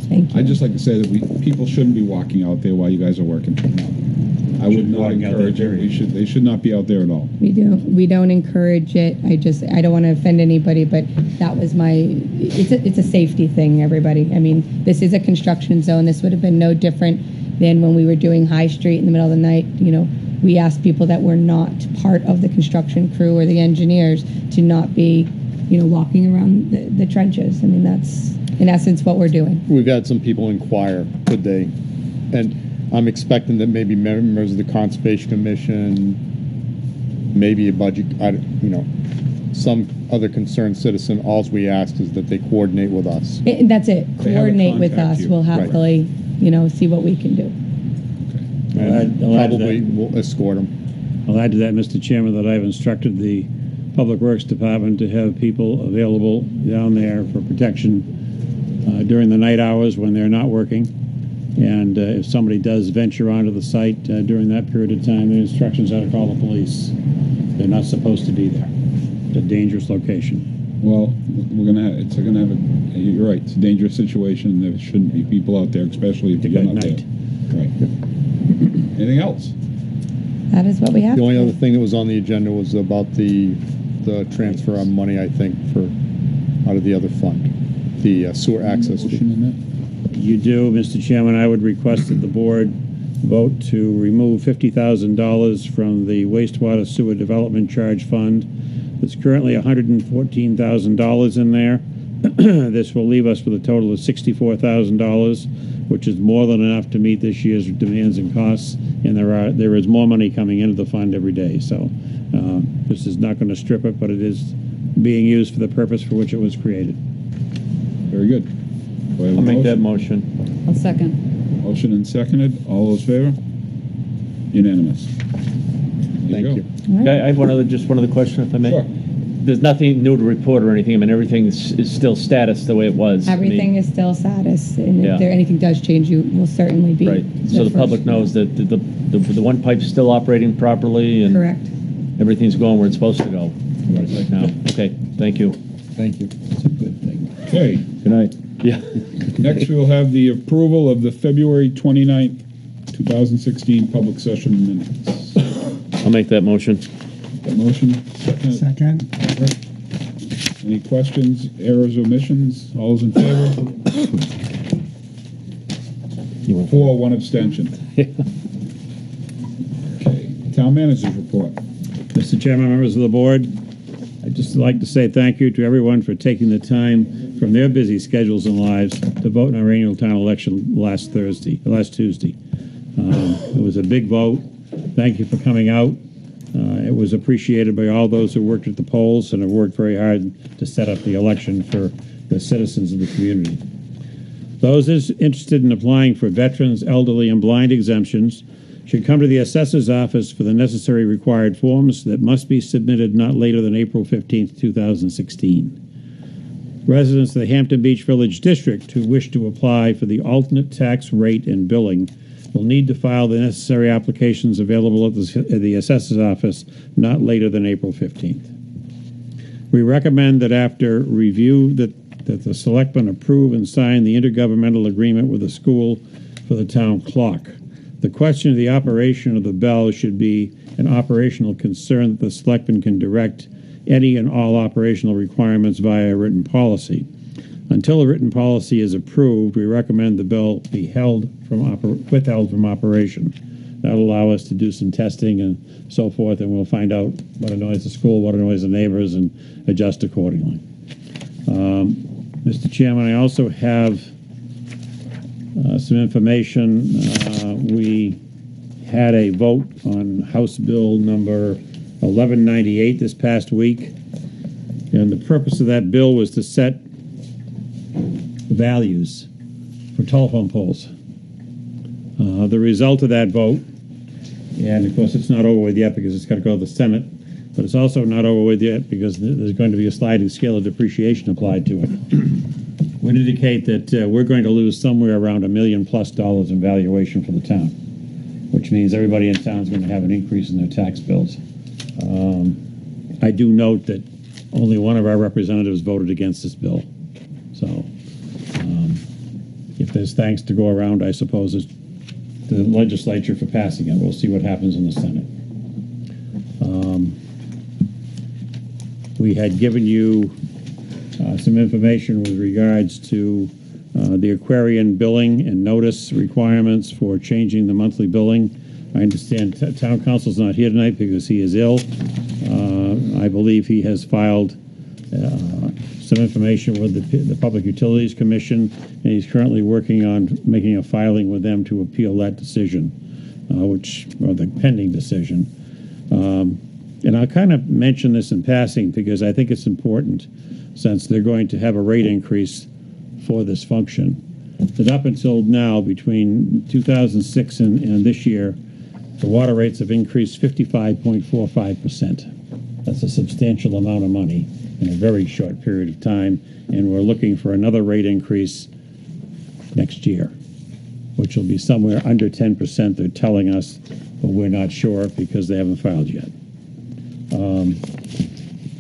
Thank you. I'd just like to say that we, people shouldn't be walking out there while you guys are working. I would Shouldn't be not walking out there, encourage it. We should, they should not be out there at all. We don't, We don't encourage it. I just, I don't want to offend anybody, but that was my, it's a, it's a safety thing, everybody. I mean, this is a construction zone. This would have been no different than when we were doing High Street in the middle of the night. You know, we asked people that were not part of the construction crew or the engineers to not be, you know, walking around the, the trenches. I mean, that's in essence what we're doing. We've had some people inquire, could they? And I'm expecting that maybe members of the Conservation Commission, maybe a budget, I, you know, some other concerned citizen, alls we ask is that they coordinate with us. And that's it. They have a Coordinate with contact us. you. We'll Right. happily, you know, see what we can do. I'll add- I'll add to Probably that. will escort them. I'll add to that, Mr. Chairman, that I've instructed the Public Works Department to have people available down there for protection uh, during the night hours when they're not working. And uh, if somebody does venture onto the site uh, during that period of time, the instructions are to call the police. They're not supposed to be there. It's a dangerous location. Well, we're gonna, have it's gonna have a, you're right, it's a dangerous situation. There shouldn't be people out there, especially if you're At not there. night. Right. Anything else? That is what we have. The only other thing that was on the agenda was about the, the transfer of money, I think, for, out of the other fund, the uh, sewer access fee. Motion in that? You do, Mr. Chairman. I would request that the board vote to remove fifty thousand dollars from the wastewater sewer development charge fund. There's currently hundred and fourteen thousand dollars in there. (clears throat) This will leave us with a total of sixty-four thousand dollars, which is more than enough to meet this year's demands and costs. And there are, there is more money coming into the fund every day, so, uh, this is not gonna strip it, but it is being used for the purpose for which it was created. Very good. Do I have a I'll make that motion? motion. I'll second. Motion and seconded. All those favor? Unanimous. There Thank go. you. Okay, I have one other, just one other question, if I may. Sure. There's nothing new to report or anything. I mean, everything is, is still status the way it was. I mean, Everything is still status, and Yeah. if there, anything does change, you will certainly be. Right, so the first. public knows that the, the, the the one pipe's still operating properly and Correct. everything's going where it's supposed to go right now. Okay, thank you. Thank you. That's a good thing. Okay, Good night. Yeah. next we'll have the approval of the February 29th, 2016 public session minutes. I'll make that motion. Got motion? Second. Second. Any questions, errors, omissions? All those in favor? You want- Four, one abstention. (laughs) Okay, town manager's report. Mr. Chairman, members of the board, I'd just like to say thank you to everyone for taking the time from their busy schedules and lives to vote in our annual town election last Thursday, last Tuesday. Um, It was a big vote. Thank you for coming out. Uh, It was appreciated by all those who worked at the polls and have worked very hard to set up the election for the citizens of the community. Those interested in applying for veterans, elderly, and blind exemptions should come to the assessor's office for the necessary required forms that must be submitted not later than April 15th, 2016. Residents of the Hampton Beach Village District who wish to apply for the alternate tax rate and billing will need to file the necessary applications available at the, at the assessor's office not later than April 15th. We recommend that after review that, that the selectmen approve and sign the intergovernmental agreement with the school for the town clock. The question of the operation of the bell should be an operational concern that the selectmen can direct any and all operational requirements via written policy. Until a written policy is approved, we recommend the bell be held from withheld from operation. That'll allow us to do some testing and so forth, and we'll find out what annoys the school, what annoys the neighbors, and adjust accordingly. Um, Mr. Chairman, I also have uh, some information. Uh, We had a vote on House Bill number 1198 this past week, and the purpose of that bill was to set values for telephone poles. Uh, The result of that vote, and of course, it's not over with yet because it's got to go to the Senate, but it's also not over with yet because there's going to be a sliding scale of depreciation applied to it (clears throat) would indicate that uh, we're going to lose somewhere around a million plus dollars in valuation for the town, which means everybody in town is going to have an increase in their tax bills. Um, I do note that only one of our representatives voted against this bill. So um, if there's thanks to go around, I suppose it's the legislature for passing it. We'll see what happens in the Senate. Um, we had given you uh, some information with regards to uh, the Aquarion billing and notice requirements for changing the monthly billing. I understand t- town counsel's not here tonight because he is ill. Uh, I believe he has filed uh, some information with the, the Public Utilities Commission, and he's currently working on making a filing with them to appeal that decision, uh, which, or the pending decision. Um, and I'll kind of mention this in passing because I think it's important since they're going to have a rate increase for this function. That up until now, between 2006 and, and this year, the water rates have increased 55.45%. That's a substantial amount of money in a very short period of time, and we're looking for another rate increase next year, which will be somewhere under 10%, they're telling us, but we're not sure because they haven't filed yet. Um,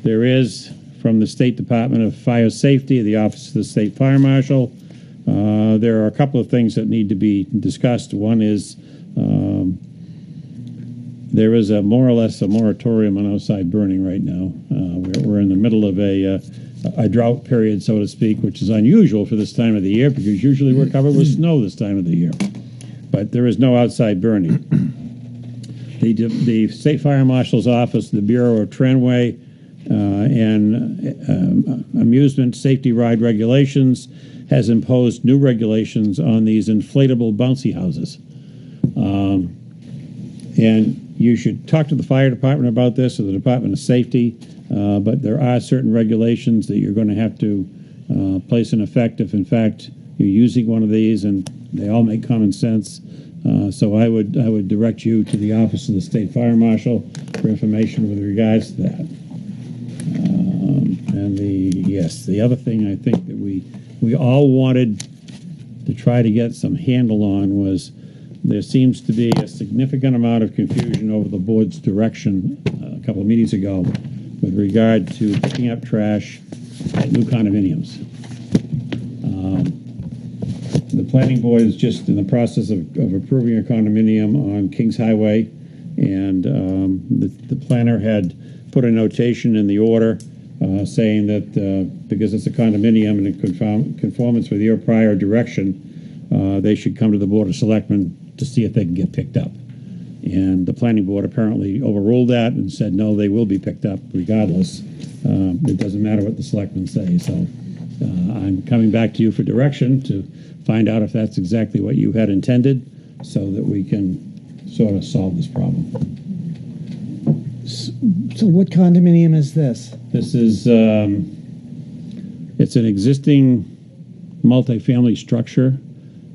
there is, from the State Department of Fire Safety, the Office of the State Fire Marshal, uh, there are a couple of things that need to be discussed. One is um, there is a more or less a moratorium on outside burning right now. Uh, we're, we're in the middle of a, uh, a drought period, so to speak, which is unusual for this time of the year because usually we're covered with snow this time of the year. But there is no outside burning. The, the State Fire Marshal's Office, the Bureau of Tramway, uh, and um, amusement safety ride regulations has imposed new regulations on these inflatable bouncy houses. Um, and you should talk to the fire department about this or the Department of Safety. Uh, but there are certain regulations that you're going to have to uh, place in effect if, in fact, you're using one of these, and they all make common sense. Uh, so I would I would direct you to the office of the state fire marshal for information with regards to that. Um, and the yes, the other thing I think that we we all wanted to try to get some handle on was there seems to be a significant amount of confusion over the board's direction uh, a couple of meetings ago with regard to picking up trash at new condominiums. Um, the planning board is just in the process of, of approving a condominium on Kings Highway, and um, the, the planner had put a notation in the order uh, saying that uh, because it's a condominium and in conform, conformance with your prior direction, uh, they should come to the Board of Selectmen to see if they can get picked up. And the planning board apparently overruled that and said, no, they will be picked up regardless. Um, it doesn't matter what the selectmen say. So uh, I'm coming back to you for direction to find out if that's exactly what you had intended so that we can sort of solve this problem. So what condominium is this? This is, um, it's an existing multifamily structure,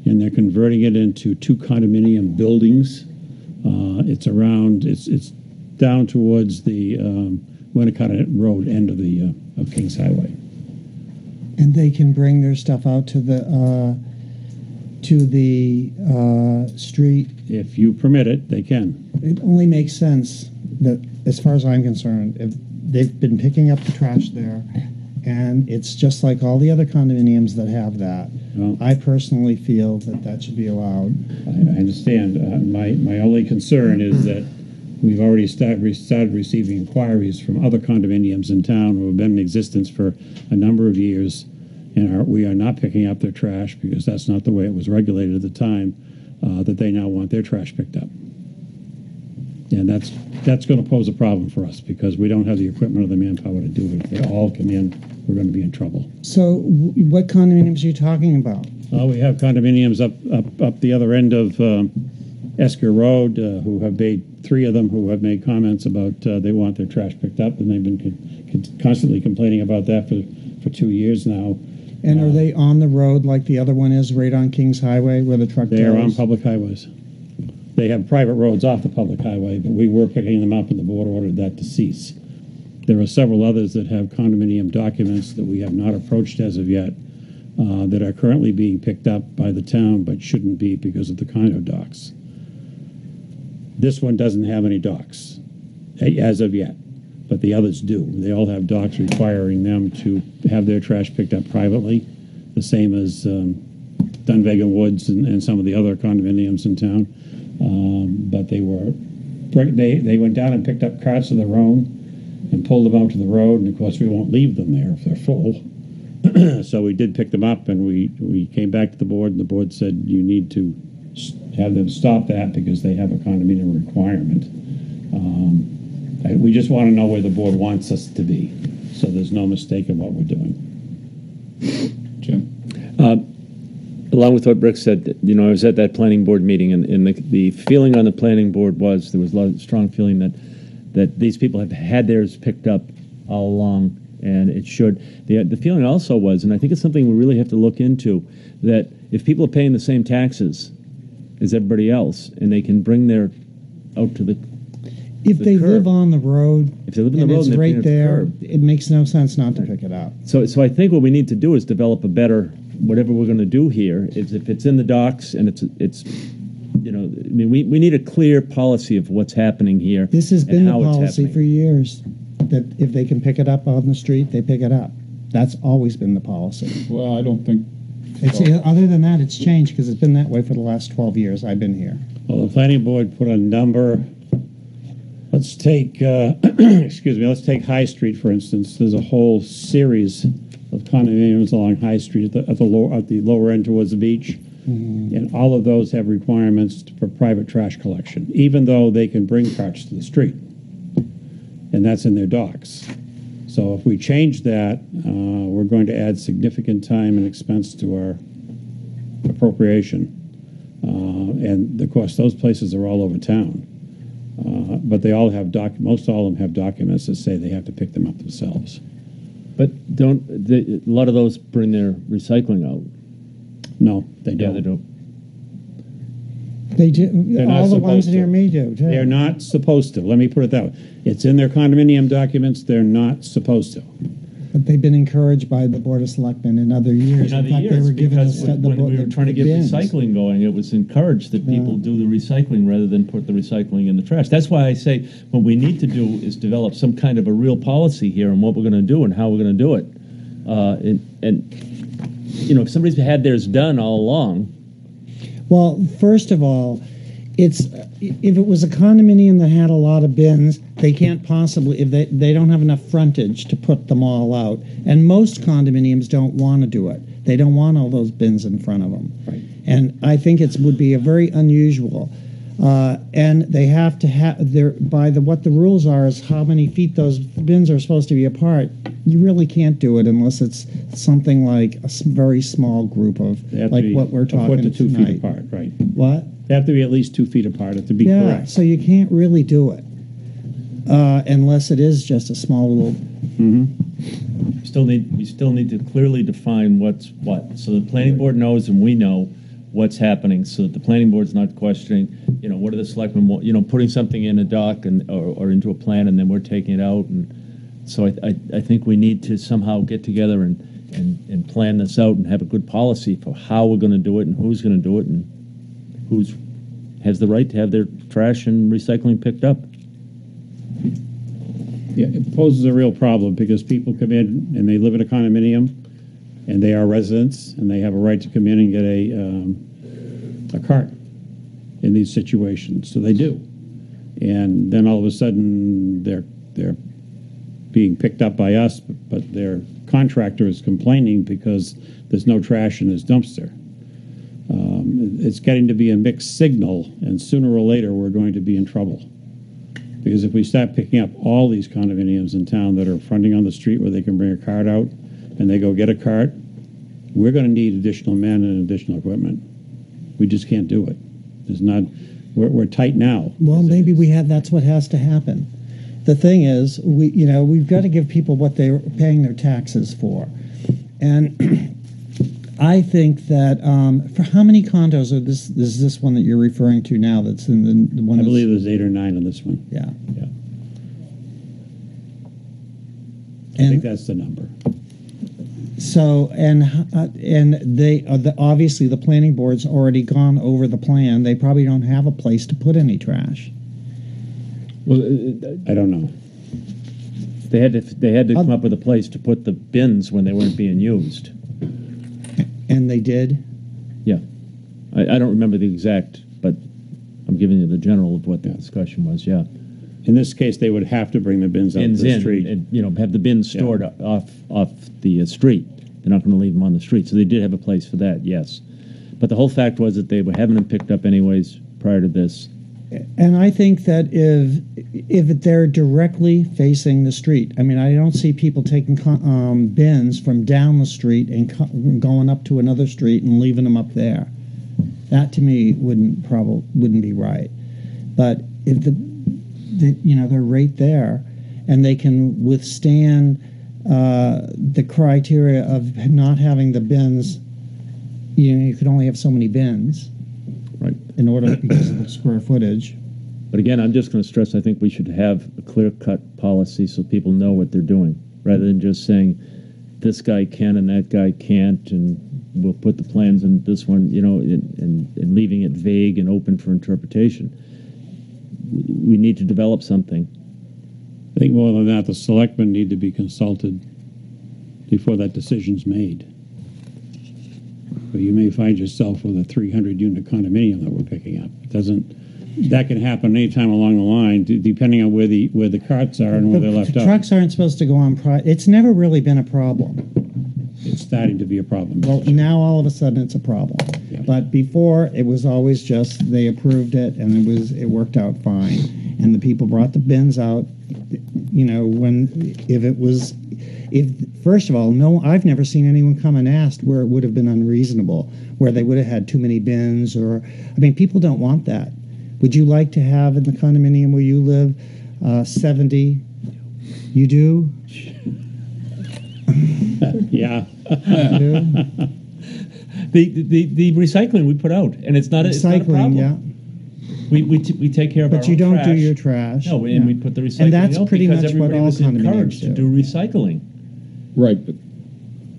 and they're converting it into two condominium buildings. Uh, it's around, it's, it's down towards the um, Winnacunnet Road end of the, uh, of Kings Highway. And they can bring their stuff out to the, uh, to the, uh, street. If you permit it, they can. It only makes sense that, as far as I'm concerned, if they've been picking up the trash there, and it's just like all the other condominiums that have that. Well- I personally feel that that should be allowed. I, I understand. Uh, my, my only concern is that we've already start, re- started receiving inquiries from other condominiums in town who have been in existence for a number of years, and are, we are not picking up their trash because that's not the way it was regulated at the time, uh, that they now want their trash picked up. And that's, that's going to pose a problem for us because we don't have the equipment or the manpower to do it. They all come in, we're going to be in trouble. So w- what condominiums are you talking about? Uh, we have condominiums up, up, up the other end of um, Esker Road uh, who have made, three of them who have made comments about uh, they want their trash picked up, and they've been con- con- constantly complaining about that for, for two years now. And are they on the road like the other one is, right on Kings Highway where the truck They are on public highways. They have private roads off the public highway, but we were picking them up, and the board ordered that to cease. There are several others that have condominium documents that we have not approached as of yet, uh, that are currently being picked up by the town, but shouldn't be because of the condo docs. This one doesn't have any docs, as of yet, but the others do. They all have docs requiring them to have their trash picked up privately, the same as um, Dunvegan Woods and, and some of the other condominiums in town. Um, but they were, they, they went down and picked up carts of their own and pulled them out to the road, and of course, we won't leave them there if they're full. (clears throat) so we did pick them up, and we, we came back to the board, and the board said, you need to have them stop that because they have a condominium requirement. Um, we just want to know where the board wants us to be, so there's no mistake in what we're doing. Jim? Uh, Along with what Rick said, you know, I was at that planning board meeting, and, and the, the feeling on the planning board was there was a lot of strong feeling that that these people have had theirs picked up all along, and it should. The the feeling also was, and I think it's something we really have to look into, that if people are paying the same taxes as everybody else, and they can bring their out to the If the they curb. live on the road if they live in the and road it's right at the there, it makes no sense not to pick it up. So, so I think what we need to do is develop a better, whatever we're going to do here, is if it's in the docs and it's, it's, you know, I mean, we, we need a clear policy of what's happening here. This has and been the how it's policy for years, that if they can pick it up on the street, they pick it up. That's always been the policy. Well, I don't think. It's, other than that, it's changed because it's been that way for the last 12 years I've been here. Well, the planning board put a number let's take, uh, (clears throat) excuse me, let's take High Street, for instance. There's a whole series of condominiums along High Street at the, at the lower, at the lower end towards the beach. And all of those have requirements for private trash collection, even though they can bring carts to the street. And that's in their docs. So if we change that, uh, we're going to add significant time and expense to our appropriation. Uh, and of course, those places are all over town. Uh, but they all have doc, most all of them have documents that say they have to pick them up themselves. But don't, a lot of those bring their recycling out. No, they don't. they do. They do. They're not all the ones supposed to. near me do. Too. They're not supposed to. Let me put it that way. It's in their condominium documents. They're not supposed to. But they've been encouraged by the Board of Selectmen in other years. In other fact, years, they were given because the, when, the, when we were the- trying to get bins. recycling going, it was encouraged that people Yeah. do the recycling rather than put the recycling in the trash. That's why I say what we need to do is develop some kind of a real policy here on what we're going to do and how we're going to do it. Uh, and, and you know, if somebody's had theirs done all along, Well, first of all, it's if it was a condominium that had a lot of bins, they can't possibly if they they don't have enough frontage to put them all out. And most condominiums don't want to do it. They don't want all those bins in front of them. Right. And I think it would be a very unusual. Uh, and they have to have their by the what the rules are is how many feet those bins are supposed to be apart. You really can't do it unless it's something like a very small group of They have to like what we're a talking foot to two tonight. feet apart, right? What? They have to be at least two feet apart to be yeah, correct. so you can't really do it uh, unless it is just a small little. Mm-hmm. still need we still need to clearly define what's what, so the planning board knows and we know what's happening, so that the planning board's not questioning, you know, what are the selectmen, want- you know, putting something in a doc and or, or into a plan, and then we're taking it out, and so I, I, I think we need to somehow get together and, and and plan this out and have a good policy for how we're going to do it and who's going to do it and who's has the right to have their trash and recycling picked up. Yeah, it poses a real problem because people come in and they live in a condominium and they are residents and they have a right to come in and get a, um, a cart in these situations. So they do. And then all of a sudden they're, they're being picked up by us, but their contractor is complaining because there's no trash in his dumpster. Um, it's getting to be a mixed signal, and sooner or later we're going to be in trouble. Because if we start picking up all these condominiums in town that are fronting on the street where they can bring a cart out and they go get a cart, we're going to need additional men and additional equipment. We just can't do it. There's not, we're, we're tight now. Well, maybe we have. That's what has to happen. The thing is, we you know we've got to give people what they're paying their taxes for, and (clears throat) I think that um, for how many condos are this is this one that you're referring to now? That's in the, the one. I believe there's eight or nine on this one. Yeah. Yeah. I think that's the number. So and uh, and they uh, the, obviously the planning board's already gone over the plan. They probably don't have a place to put any trash. Well, uh, I don't know. They had to they had to come up with a place to put the bins when they weren't being used. And they did. Yeah, I, I don't remember the exact, but I'm giving you the general of what the discussion was. Yeah, In this case, they would have to bring the bins out bins the in street. and you know have the bins stored off off the uh, street. They're not going to leave them on the street, so they did have a place for that. Yes, but the whole fact was that they were having them picked up anyways prior to this. And I think that if if they're directly facing the street, I mean, I don't see people taking um, bins from down the street and co- going up to another street and leaving them up there. That to me wouldn't probably wouldn't be right. But if the, you know they're right there, and they can withstand uh, the criteria of not having the bins. You know, you could only have so many bins Right. in order (clears throat) because of the square footage. But again, I'm just going to stress I think we should have a clear cut policy so people know what they're doing rather than just saying this guy can and that guy can't and we'll put the plans in this one, you know, and, and, and leaving it vague and open for interpretation. We- We need to develop something. I think more than that, the selectmen need to be consulted before that decision's made. But you may find yourself with a 300 unit condominium that we're picking up. It doesn't that can happen anytime along the line, depending on where the where the carts are and where The they're left out. trucks aren't supposed to go on. Pri- it's never really been a problem. It's starting to be a problem. Well, now all of a sudden it's a problem. But before it was always just they approved it and it was it worked out fine. And the people brought the bins out. You know when if it was if first of all no I've never seen anyone come and asked where it would have been unreasonable where they would have had too many bins or I mean people don't want that. Would you like to have in the condominium where you live uh, 70? You do? (laughs) yeah. You do? (laughs) The, the the recycling we put out, and it's not a, it's not a problem. Recycling, yeah. We we, t- we take care of our But you don't trash. do your trash. No, and Yeah. we put the recycling And that's out pretty much what everybody all was encouraged to condominiums do recycling. Right, but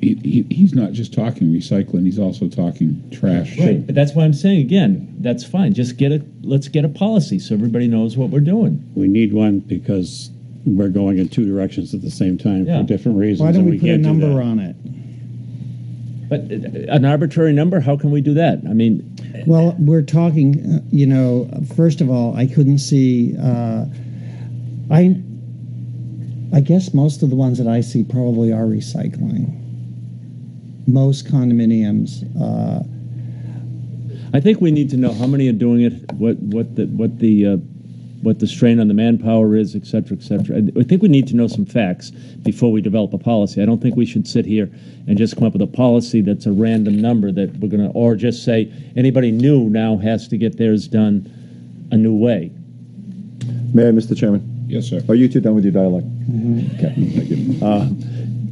he, he, he's not just talking recycling, he's also talking trash. Right, but that's why I'm saying again, that's fine. Just get a let's get a policy so everybody knows what we're doing. We need one because we're going in two directions at the same time Yeah. for different reasons. Why don't and we, put a can't do number on it? But an arbitrary number, how can we do that? I mean, Well, we're talking, uh, you know, first of all, I couldn't see, uh, I, I guess most of the ones that I see probably are recycling. Most condominiums, uh, I think we need to know how many are doing it, what what the what the uh, what the strain on the manpower is, et cetera, et cetera. I I think we need to know some facts before we develop a policy. I don't think we should sit here and just come up with a policy that's a random number that we're gonna, or just say anybody new now has to get theirs done a new way. May I, Mr. Chairman? Yes, sir. Are you two done with your dialogue? Okay, thank you. Uh,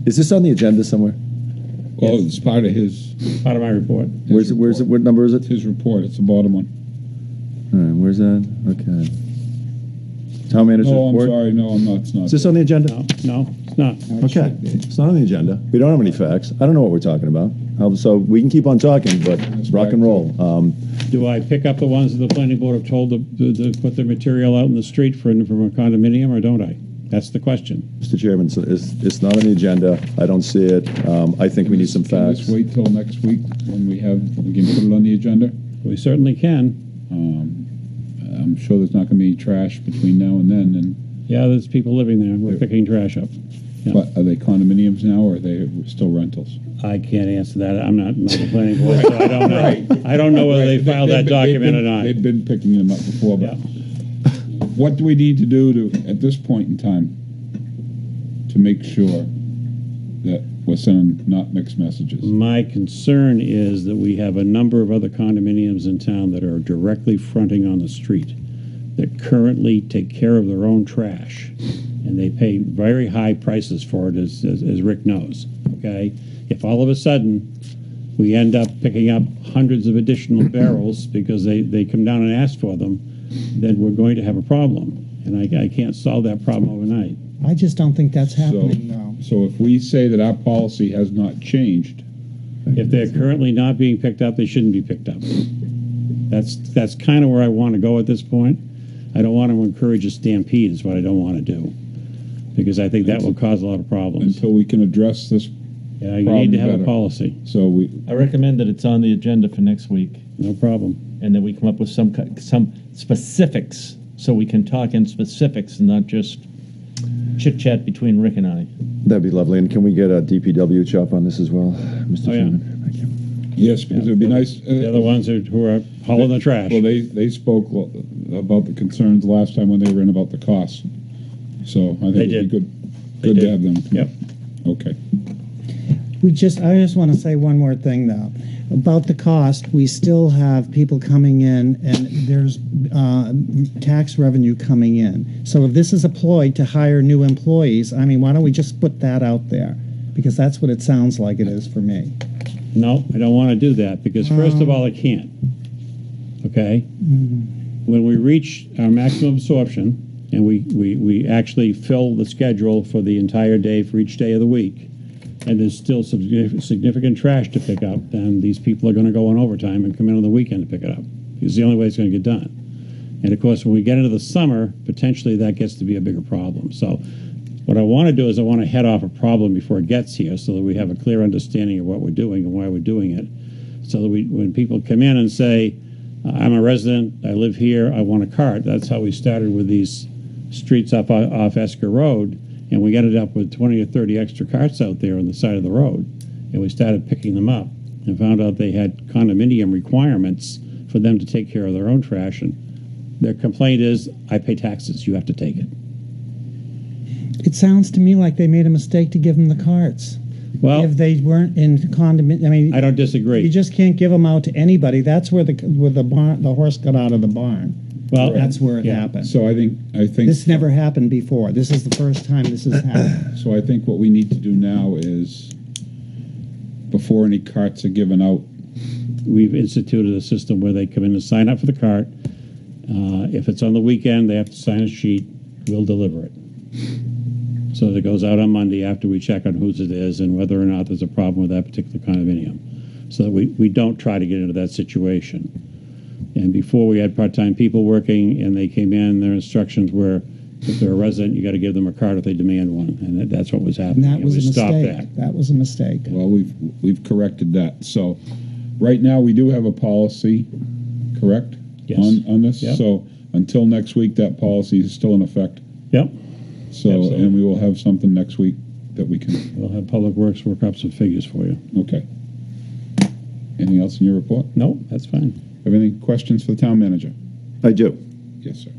is this on the agenda somewhere? Well, it's part of his, Part of my report. Where's it? Where's it? What number is it? it's his report, it's the bottom one. All right, where's that? Okay. Town manager's No, I'm report. sorry, no, I'm not, it's not. Is this on the agenda? No, no, it's not. Okay, it's not on the agenda. We don't have any facts. I don't know what we're talking about. Um, so we can keep on talking, but rock and roll. Um, Do I pick up the ones that the planning board have told to, to, to put their material out in the street for from a condominium, or don't I? That's the question. Mr. Chairman, so it's, it's not on the agenda. I don't see it. Um, I think we need some Can facts. this wait till next week when we have, we can put it on the agenda? We certainly can. Um, I'm sure there's not gonna be trash between now and then, and, Yeah, there's people living there. We're picking trash up. Yeah. but are they condominiums now, or are they still rentals? I can't answer that. I'm not, not the planning board, so I don't (laughs) know. I don't know whether they filed that document or not. They've been picking them up before, but what do we need to do to, at this point in time, to make sure that we're sending not mixed messages? My concern is that we have a number of other condominiums in town that are directly fronting on the street that currently take care of their own trash, and they pay very high prices for it, as, as, as Rick knows. Okay, if all of a sudden we end up picking up hundreds of additional (coughs) barrels because they, they come down and ask for them, then we're going to have a problem, and I, I can't solve that problem overnight. I just don't think that's So, happening now. so if we say that our policy has not changed, If they're currently not being picked up, they shouldn't be picked up. That's that's kind of where I want to go at this point. I don't want to encourage a stampede. Is what I don't want to do, because I think that will cause a lot of problems. until we can address this, Yeah, you need to have a better. policy. so we, I recommend that it's on the agenda for next week, No problem. and that we come up with some ki- some specifics so we can talk in specifics and not just chit chat between Rick and I. That'd be lovely. And can we get a DPW chop on this as well, Mr. Oh, yeah. Chairman? Thank you. yes, because it'd be nice. uh, They're the ones who, who are hauling the trash. Well, they, they spoke about the concerns last time when they were in about the costs. So I think They it'd be did. good, They good to did. have them. Yep. Okay. We just, I just want to say one more thing though. About the cost, we still have people coming in and there's uh, tax revenue coming in. So if this is a ploy to hire new employees, I mean, why don't we just put that out there? Because that's what it sounds like it is for me. No, I don't want to do that because first of all, I can't. Okay? When we reach our maximum absorption and we, we, we actually fill the schedule for the entire day for each day of the week, and there's still significant trash to pick up, then these people are going to go on overtime and come in on the weekend to pick it up. It's the only way it's going to get done. And of course, when we get into the summer, potentially that gets to be a bigger problem. So, what I want to do is I want to head off a problem before it gets here, so that we have a clear understanding of what we're doing and why we're doing it, so that we, when people come in and say, I'm a resident. I live here. I want a cart. That's how we started with these streets up off Esker Road, and we ended up with 20 or 30 extra carts out there on the side of the road, and we started picking them up and found out they had condominium requirements for them to take care of their own trash. And their complaint is, "I pay taxes. You have to take it." It sounds to me like they made a mistake to give them the carts. Well, if they weren't in condiment, I mean, I don't disagree. you just can't give them out to anybody. That's where the where the barn, the horse got out of the barn. Well, that's where it yeah. happened. So I think, I think. This never happened before. This is the first time this has happened. (clears throat) So I think what we need to do now is, before any carts are given out, we've instituted a system where they come in and sign up for the cart. Uh, if it's on the weekend, they have to sign a sheet. We'll deliver it. So that goes out on Monday after we check on whose it is and whether or not there's a problem with that particular condominium. So that we, we don't try to get into that situation. And before we had part-time people working and they came in, their instructions were, if they're a resident, you got to give them a card if they demand one. And that, that's what was And happening. that And was we a mistake. that. That was a mistake. well, we've, we've corrected that. So, right now, we do have a policy, correct? Yes. On, on this? Yep. So, until next week, that policy is still in effect. Yep. So, Absolutely. and we will have something next week that we can, We'll have Public Works work up some figures for you. okay. Anything else in your report? No, that's fine. Have any questions for the town manager? I do. Yes, sir.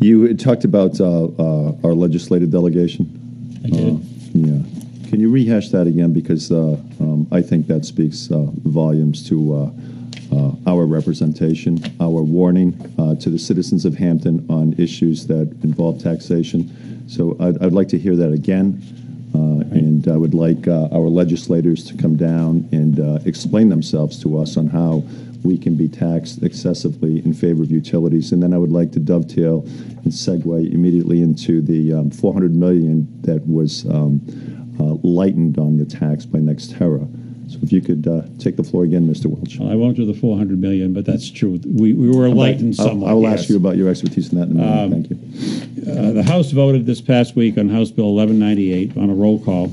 You had talked about uh, uh, our legislative delegation. I did. Uh, Yeah. Can you rehash that again? Because uh, um, I think that speaks uh, volumes to uh, uh, our representation, our warning uh, to the citizens of Hampton on issues that involve taxation. So I'd, I'd like to hear that again. Uh, And I would like uh, our legislators to come down and uh, explain themselves to us on how we can be taxed excessively in favor of utilities. And then I would like to dovetail and segue immediately into the um, 400 million that was um, uh, lightened on the tax by Nextera. So if you could uh, take the floor again, Mr. Welch. I won't do the 400 million, but that's true. We, we were lightened I'll- somewhat. I will yes. ask you about your expertise in that in a minute. Um, Thank you. Uh, the House voted this past week on House Bill 1198 on a roll call.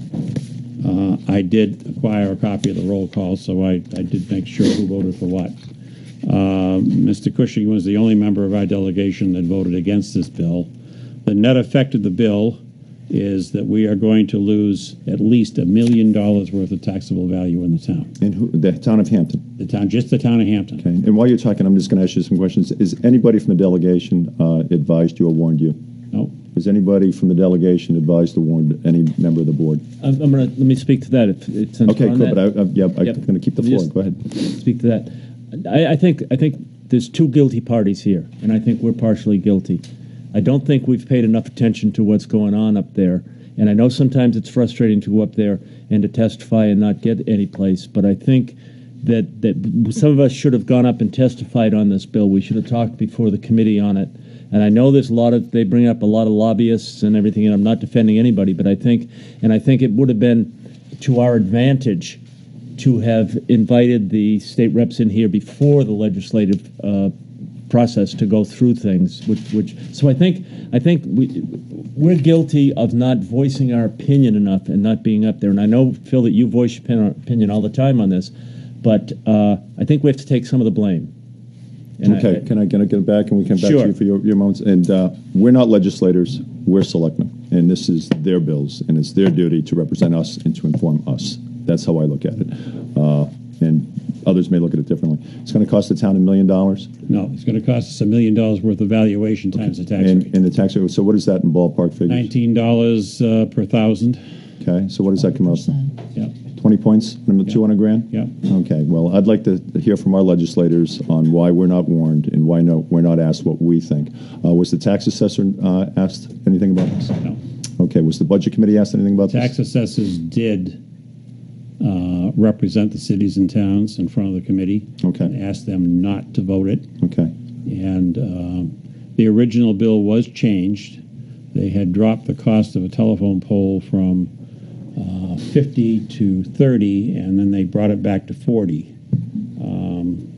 Uh, I did acquire a copy of the roll call, so I, I did make sure who voted for what. Uh, Mr. Cushing was the only member of our delegation that voted against this bill. The net effect of the bill is that we are going to lose at least a million dollars worth of taxable value in the town. And who, the town of Hampton. The town, just the town of Hampton. Okay. And while you're talking, I'm just going to ask you some questions. Is anybody from the delegation uh, advised you or warned you? No. Is anybody from the delegation advised or warned any member of the board? I'm, I'm gonna let me speak to that. If, if since Okay, we're on cool. that. But I, I, yeah, I'm Yep. to keep the floor. Just Go ahead. Speak to that. I, I think I think there's two guilty parties here, and I think we're partially guilty. I don't think we've paid enough attention to what's going on up there, and I know sometimes it's frustrating to go up there and to testify and not get any place. But I think that that some of us should have gone up and testified on this bill. We should have talked before the committee on it. And I know there's a lot of they bring up a lot of lobbyists and everything, and I'm not defending anybody, but I think and I think it would have been to our advantage to have invited the state reps in here before the legislative uh, process to go through things. Which, which, so I think, I think we, we're guilty of not voicing our opinion enough and not being up there. And I know, Phil, that you voice your opinion all the time on this, but uh, I think we have to take some of the blame. And okay, can I can I get back and we come back Sure. to you for your, your moments? And uh, we're not legislators, we're selectmen, and this is their bills, and it's their duty to represent us and to inform us. That's how I look at it. Uh, and others may look at it differently. It's going to cost the town a million dollars, No, it's going to cost us a million dollars worth of valuation times the tax and rate. and the tax rate. So what is that in ballpark figures? Nineteen dollars uh, per thousand. Okay, so what does that come out? to? Yep. Twenty points, two hundred grand. Yeah. Okay, well, I'd like to hear from our legislators on why we're not warned and why no, we're not asked what we think. Uh, was the tax assessor uh, asked anything about this? No. Okay, was the budget committee asked anything about this? Tax this? assessors did uh, represent the cities and towns in front of the committee. Okay. And asked them not to vote it. Okay, And um, the original bill was changed. They had dropped the cost of a telephone pole from uh, 50 to 30, and then they brought it back to 40. Um,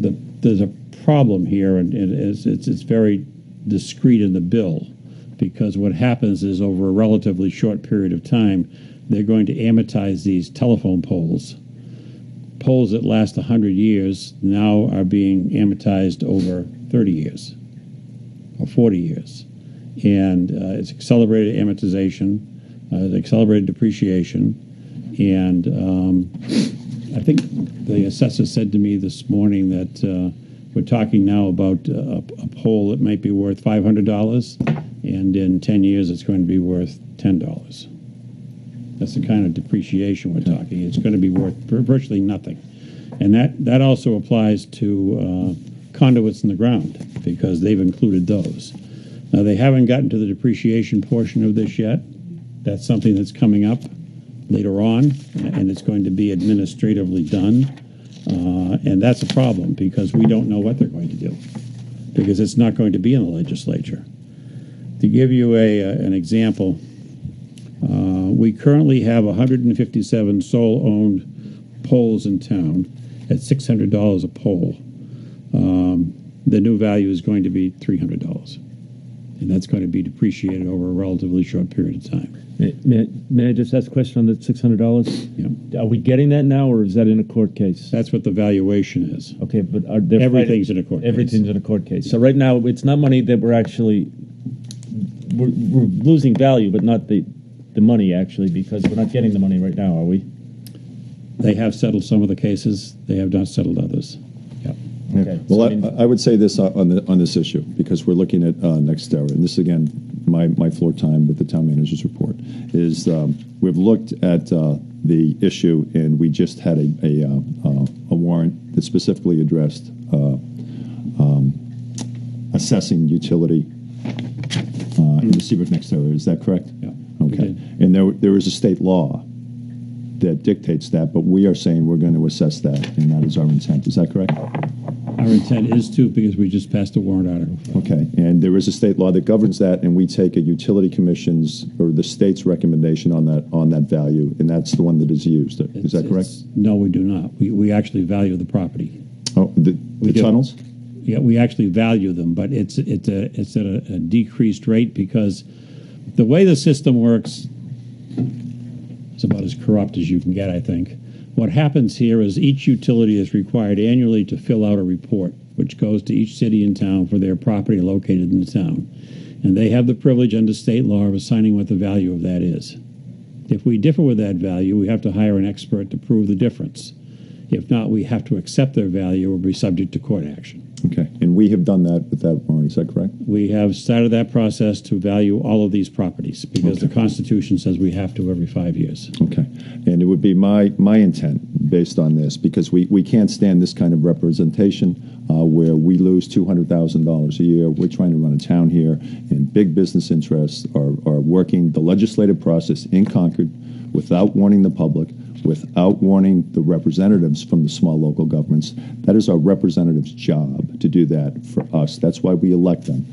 the, there's a problem here, and it is, it's, it's very discreet in the bill because what happens is over a relatively short period of time, they're going to amortize these telephone poles poles that last 100 years now are being amortized over 30 years or 40 years. And uh, it's accelerated amortization, uh, accelerated depreciation. And um, I think the assessor said to me this morning that uh, we're talking now about a, a pole that might be worth $500, and in 10 years it's going to be worth $10. That's the kind of depreciation we're talking. It's going to be worth virtually nothing. And that, that also applies to uh, conduits in the ground because they've included those. Now, they haven't gotten to the depreciation portion of this yet. That's something that's coming up later on, and it's going to be administratively done. Uh, and that's a problem because we don't know what they're going to do because it's not going to be in the legislature. To give you a, uh, an example, uh, we currently have 157 sole-owned poles in town at $600 a pole. Um, the new value is going to be $300, and that's going to be depreciated over a relatively short period of time. May, may, may I just ask a question on the six hundred dollars? Yeah. Are we getting that now, or is that in a court case? That's what the valuation is. Okay, but are there Everything's in a court case. Everything's in a court case. So right now, it's not money that we're actually we're, we're losing value, but not the the money actually, because we're not getting the money right now, are we? They have settled some of the cases. They have not settled others. Okay. Well, I, mean- I would say this uh, on the, on this issue because we're looking at uh, hour, and this again, my, my floor time with the town manager's report is um, we've looked at uh, the issue and we just had a a, uh, uh, a warrant that specifically addressed uh, um, assessing utility uh, in the Seabrook hour. Is that correct? Yeah, Okay. And there there is a state law that dictates that, but we are saying we're going to assess that, and that is our intent. Is that correct? Our intent is to because we just passed a warrant article. Okay, and there is a state law that governs that, and we take a utility commission's or the state's recommendation on that on that value, and that's the one that is used. Is that correct? it's- No, we do not. We, we actually value the property. Oh, the, the do. tunnels. Yeah, we actually value them, but it's it's a it's at a, a decreased rate because the way the system works is about as corrupt as you can get, I think. What happens here is each utility is required annually to fill out a report, which goes to each city and town for their property located in the town. And they have the privilege under state law of assigning what the value of that is. If we differ with that value, we have to hire an expert to prove the difference. If not, we have to accept their value or be subject to court action. Okay, and we have done that with that warrant. Is that correct? We have started that process to value all of these properties because the Constitution says we have to every five years. Okay, and it would be my my intent based on this because we we can't stand this kind of representation uh, where we lose two hundred thousand dollars a year. We're trying to run a town here, and big business interests are are working the legislative process in Concord without warning the public, without warning the representatives from the small local governments. That is our representatives' job to do that for us. That's why we elect them.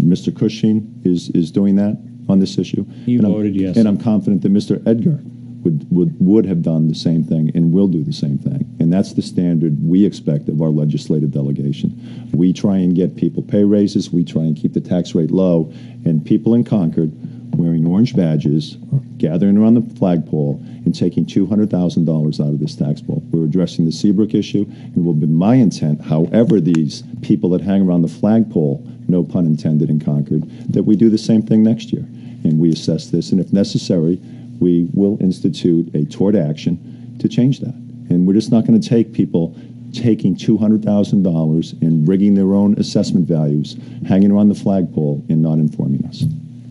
Mr. Cushing is is doing that on this issue. He And I'm- voted yes. And I'm confident that Mr. Edgar would, would, would have done the same thing and will do the same thing. And that's the standard we expect of our legislative delegation. We try and get people pay raises, we try and keep the tax rate low, and people in Concord wearing orange badges, gathering around the flagpole, and taking $200,000 out of this tax bill. We're addressing the Seabrook issue, and it will be my intent, however, these people that hang around the flagpole, no pun intended in Concord, that we do the same thing next year. And we assess this, and if necessary, we will institute a tort action to change that. And we're just not going to take people taking $200,000 and rigging their own assessment values, hanging around the flagpole, and not informing us.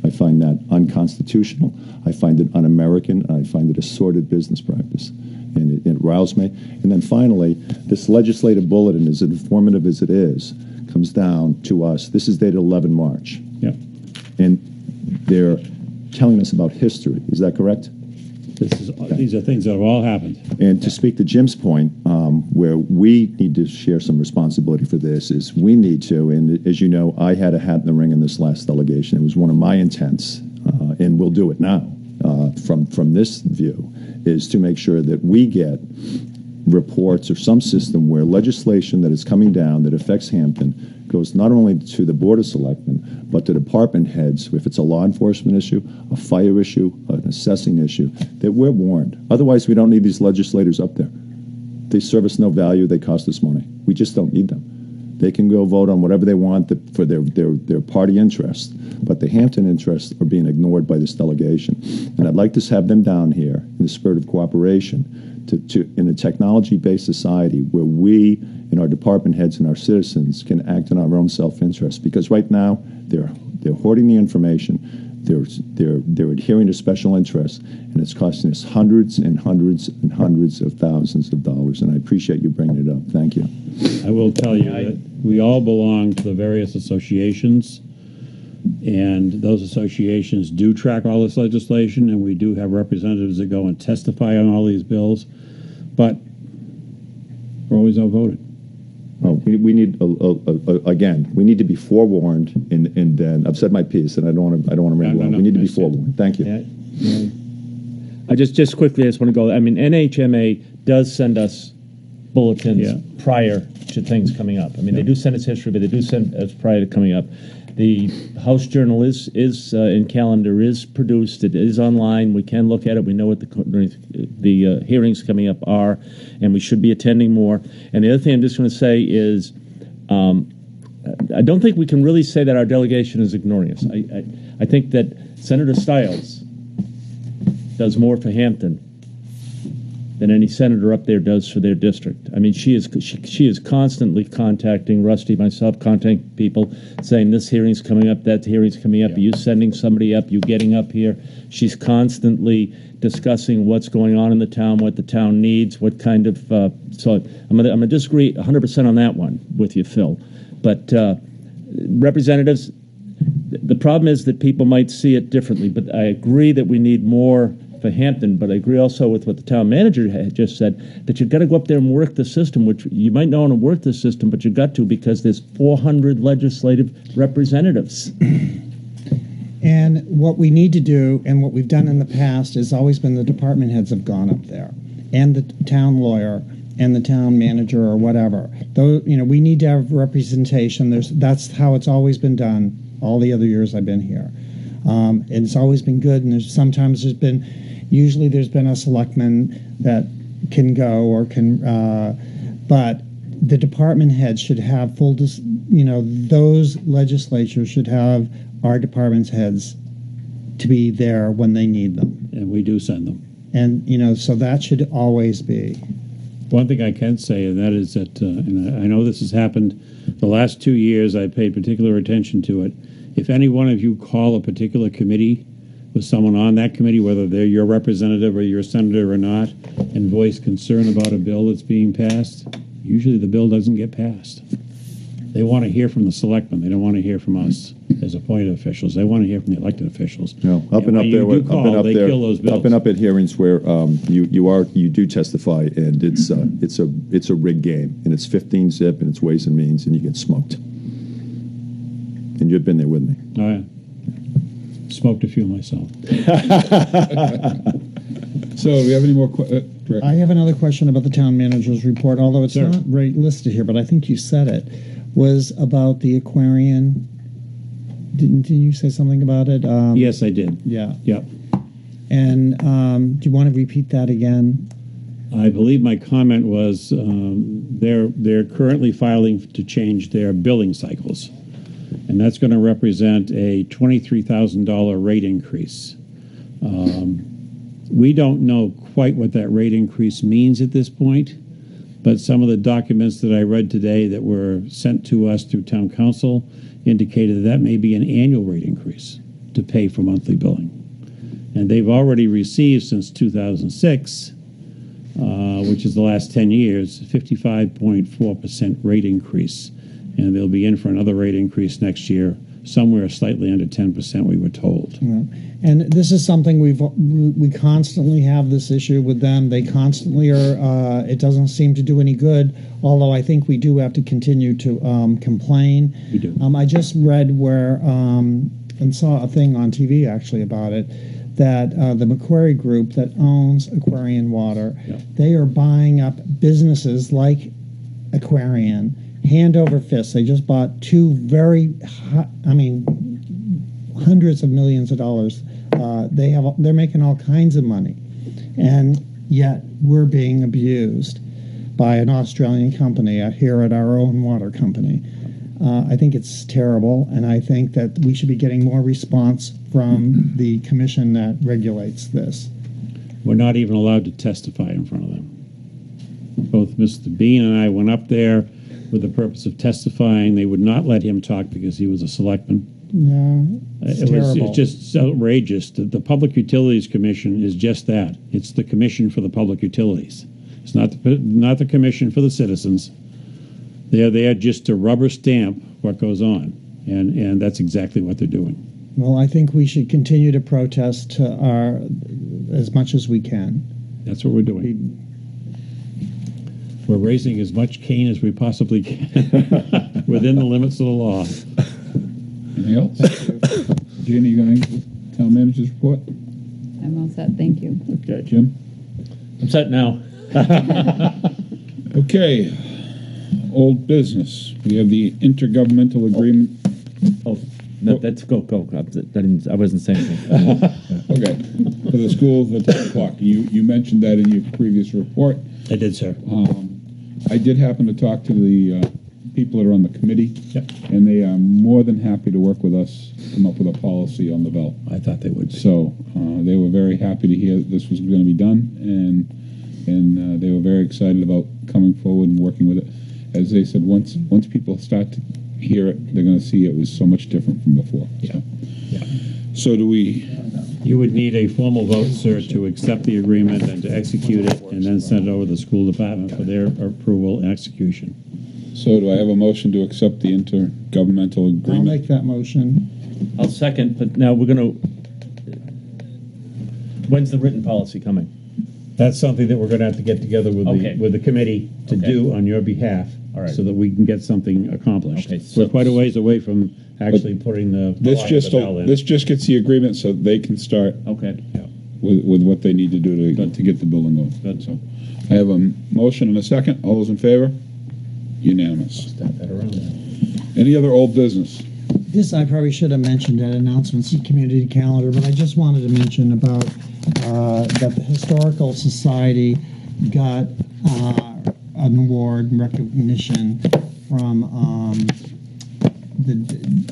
I find that unconstitutional. I find it un-American. I find it a sordid business practice, and it, it riles me. And then finally, this legislative bulletin, as informative as it is, comes down to us. This is dated 11 March, Yep. and they're telling us about history. Is that correct? Is, these are things that have all happened. And to speak to Jim's point, um, where we need to share some responsibility for this is we need to, and as you know, I had a hat in the ring in this last delegation. It was one of my intents, uh, and we'll do it now uh, from from this view, is to make sure that we get reports or some system where legislation that is coming down that affects Hampton goes not only to the Board of Selectmen, but to department heads, if it's a law enforcement issue, a fire issue, an assessing issue, that we're warned. Otherwise, we don't need these legislators up there. They serve us no value. They cost us money. We just don't need them. They can go vote on whatever they want for their, their, their party interests, but the Hampton interests are being ignored by this delegation. And I'd like to have them down here in the spirit of cooperation to, to in a technology-based society where we and our department heads and our citizens can act in our own self-interest. Because right now they're they're hoarding the information, they're they're they're adhering to special interests, and it's costing us hundreds and hundreds and hundreds of thousands of dollars. And I appreciate you bringing it up. Thank you. I will tell you that we all belong to the various associations, and those associations do track all this legislation, and we do have representatives that go and testify on all these bills, but we're always outvoted. Oh, we, we need a, a, a, again. We need to be forewarned, and and then I've said my piece, and I don't want to. I don't want to ramble no, on. no, we need to be forewarned. Thank you. Yeah, yeah. I just just quickly, I just want to go. I mean, NHMA does send us bulletins Yeah. prior to things coming up. I mean, they do send us history, but they do send us prior to coming up. The House Journal is is uh, in calendar is produced. It is online. We can look at it. We know what the the uh, hearings coming up are, and we should be attending more. And the other thing I'm just going to say is. Um, I don't think we can really say that our delegation is ignoring us. I, I, I think that Senator Stiles does more for Hampton than any senator up there does for their district. I mean, she is she, she is constantly contacting Rusty, myself, contacting people, saying this hearing's coming up, that hearing's coming up. Are you sending somebody up? You getting up here? She's constantly discussing what's going on in the town, what the town needs, what kind of. Uh, so I'm gonna I'm gonna disagree 100 percent on that one with you, Phil. But uh, representatives, the problem is that people might see it differently, but I agree that we need more for Hampton, but I agree also with what the town manager had just said, that you've got to go up there and work the system, which you might not want to work the system, but you've got to because there's 400 legislative representatives. (clears throat) And what we need to do, and what we've done in the past, has always been the department heads have gone up there, and the town lawyer, and the town manager, or whatever. Though you know, we need to have representation. There's that's how it's always been done. All the other years I've been here, um, and it's always been good. And there's sometimes there's been, usually there's been a selectman that can go or can, uh, but the department heads should have full, dis- you know, those legislatures should have our department's heads to be there when they need them. And we do send them. And, you know, so that should always be. One thing I can say, and that is that, uh, and I I know this has happened the last two years, I paid particular attention to it. If any one of you call a particular committee with someone on that committee, whether they're your representative or your senator or not, and voice concern about a bill that's being passed, usually the bill doesn't get passed. They want to hear from the selectmen. They don't want to hear from us as appointed officials. They want to hear from the elected officials. No, up and when up there. do where- up call, and up they there. kill those bills. Up and up at hearings where um, you you are you do testify, and it's uh, it's a it's a rigged game, and it's 15 zip, and it's ways and means, and you get smoked. And you've been there with me. Oh, yeah. Smoked a few myself. (laughs) So, do we have any more? que- Uh, Rick? I have another question about the town manager's report, although it's Sure. not right listed here, but I think you said it, was about the Aquarion. Didn't, didn't you say something about it? Um, Yes, I did. Yeah. Yep. And um, do you want to repeat that again? I believe my comment was um, they're they're currently filing to change their billing cycles, and that's going to represent a twenty-three thousand dollar rate increase. Um, we don't know quite what that rate increase means at this point, but some of the documents that I read today that were sent to us through town counsel indicated that that may be an annual rate increase to pay for monthly billing, and they've already received since two thousand six uh, which is the last 10 years, 55.4% rate increase. And they'll be in for another rate increase next year, somewhere slightly under 10%, we were told. Yeah. And this is something we've we constantly have this issue with them. They constantly are. Uh, it doesn't seem to do any good. Although I think we do have to continue to um, complain. We do. Um, I just read where um, and saw a thing on TV actually about it that uh, the Macquarie Group that owns Aquarion Water, Yeah. they are buying up businesses like Aquarion hand over fist. They just bought two very, hot, I mean, hundreds of millions of dollars. Uh, they have they're making all kinds of money, and yet we're being abused. by an Australian company here at our own water company. Uh, I think it's terrible, and I think that we should be getting more response from the commission that regulates this. We're not even allowed to testify in front of them. Both Mr. Bean and I went up there with the purpose of testifying. They would not let him talk because he was a selectman. Yeah, it's it was terrible. it's just outrageous. The, the Public Utilities Commission is just that. It's the commission for the public utilities. It's not the not the commission for the citizens. They're there just to rubber stamp what goes on, and and that's exactly what they're doing. Well, I think we should continue to protest to our as much as we can. That's what we're doing. We're raising as much cane as we possibly can (laughs) within the limits of the law. Anything else? Jeannie, you got any town manager's report? I'm all set, thank you. Okay, Jim? I'm set now. (laughs) Okay, old business. We have the intergovernmental agreement. Oh, that, that's go go. I didn't. I wasn't saying anything. (laughs) Okay, for the schools at 10 o'clock. You, you mentioned that in your previous report. I did, sir. Um, I did happen to talk to the uh, people that are on the committee. Yep. And they are more than happy to work with us, come up with a policy on the bell. I thought they would. So uh, they were very happy to hear that this was going to be done, and and uh, they were very excited about coming forward and working with it. As they said, once once people start to hear it, they're going to see it was so much different from before. So, Yeah. So do we? You would need a formal vote, sir, to accept the agreement and to execute it, and then send it over to the school department for their approval and execution. So do I have a motion to accept the intergovernmental agreement? I'll agreement? make that motion. I'll second, but now we're gonna. When's the written policy coming? That's something that we're gonna have to get together with Okay. the, with the committee to Okay. do on your behalf. All right. So that we can get something accomplished. Okay, so- We're quite a ways away from actually putting the. This the just bell in. this just gets the agreement so they can start Okay. with, with what they need to do to, to get the building going. Good. So I have a motion and a second. All those in favor? Unanimous. Start that around. Any other old business? This I probably should have mentioned at announcements and community calendar, but I just wanted to mention about uh, that the Historical Society got uh, an award and recognition from um, the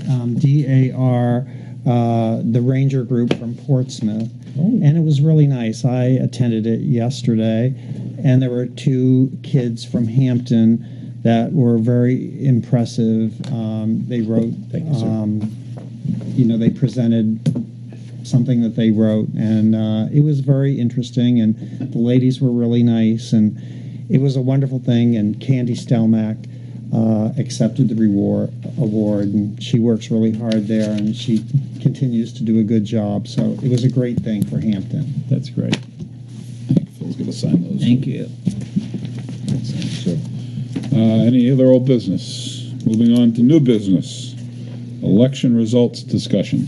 um, DAR, uh, the Ranger Group from Portsmouth. And it was really nice. I attended it yesterday, and there were two kids from Hampton that were very impressive. Um, they wrote, you, um, you know, they presented something that they wrote, and uh, it was very interesting. And the ladies were really nice, and it was a wonderful thing. And Candy Stelmack uh, accepted the reward award, and she works really hard there, and she continues to do a good job. So it was a great thing for Hampton. That's great. Phil's going to sign those. Thank you. So, uh, any other old business? Moving on to new business. Election results discussion.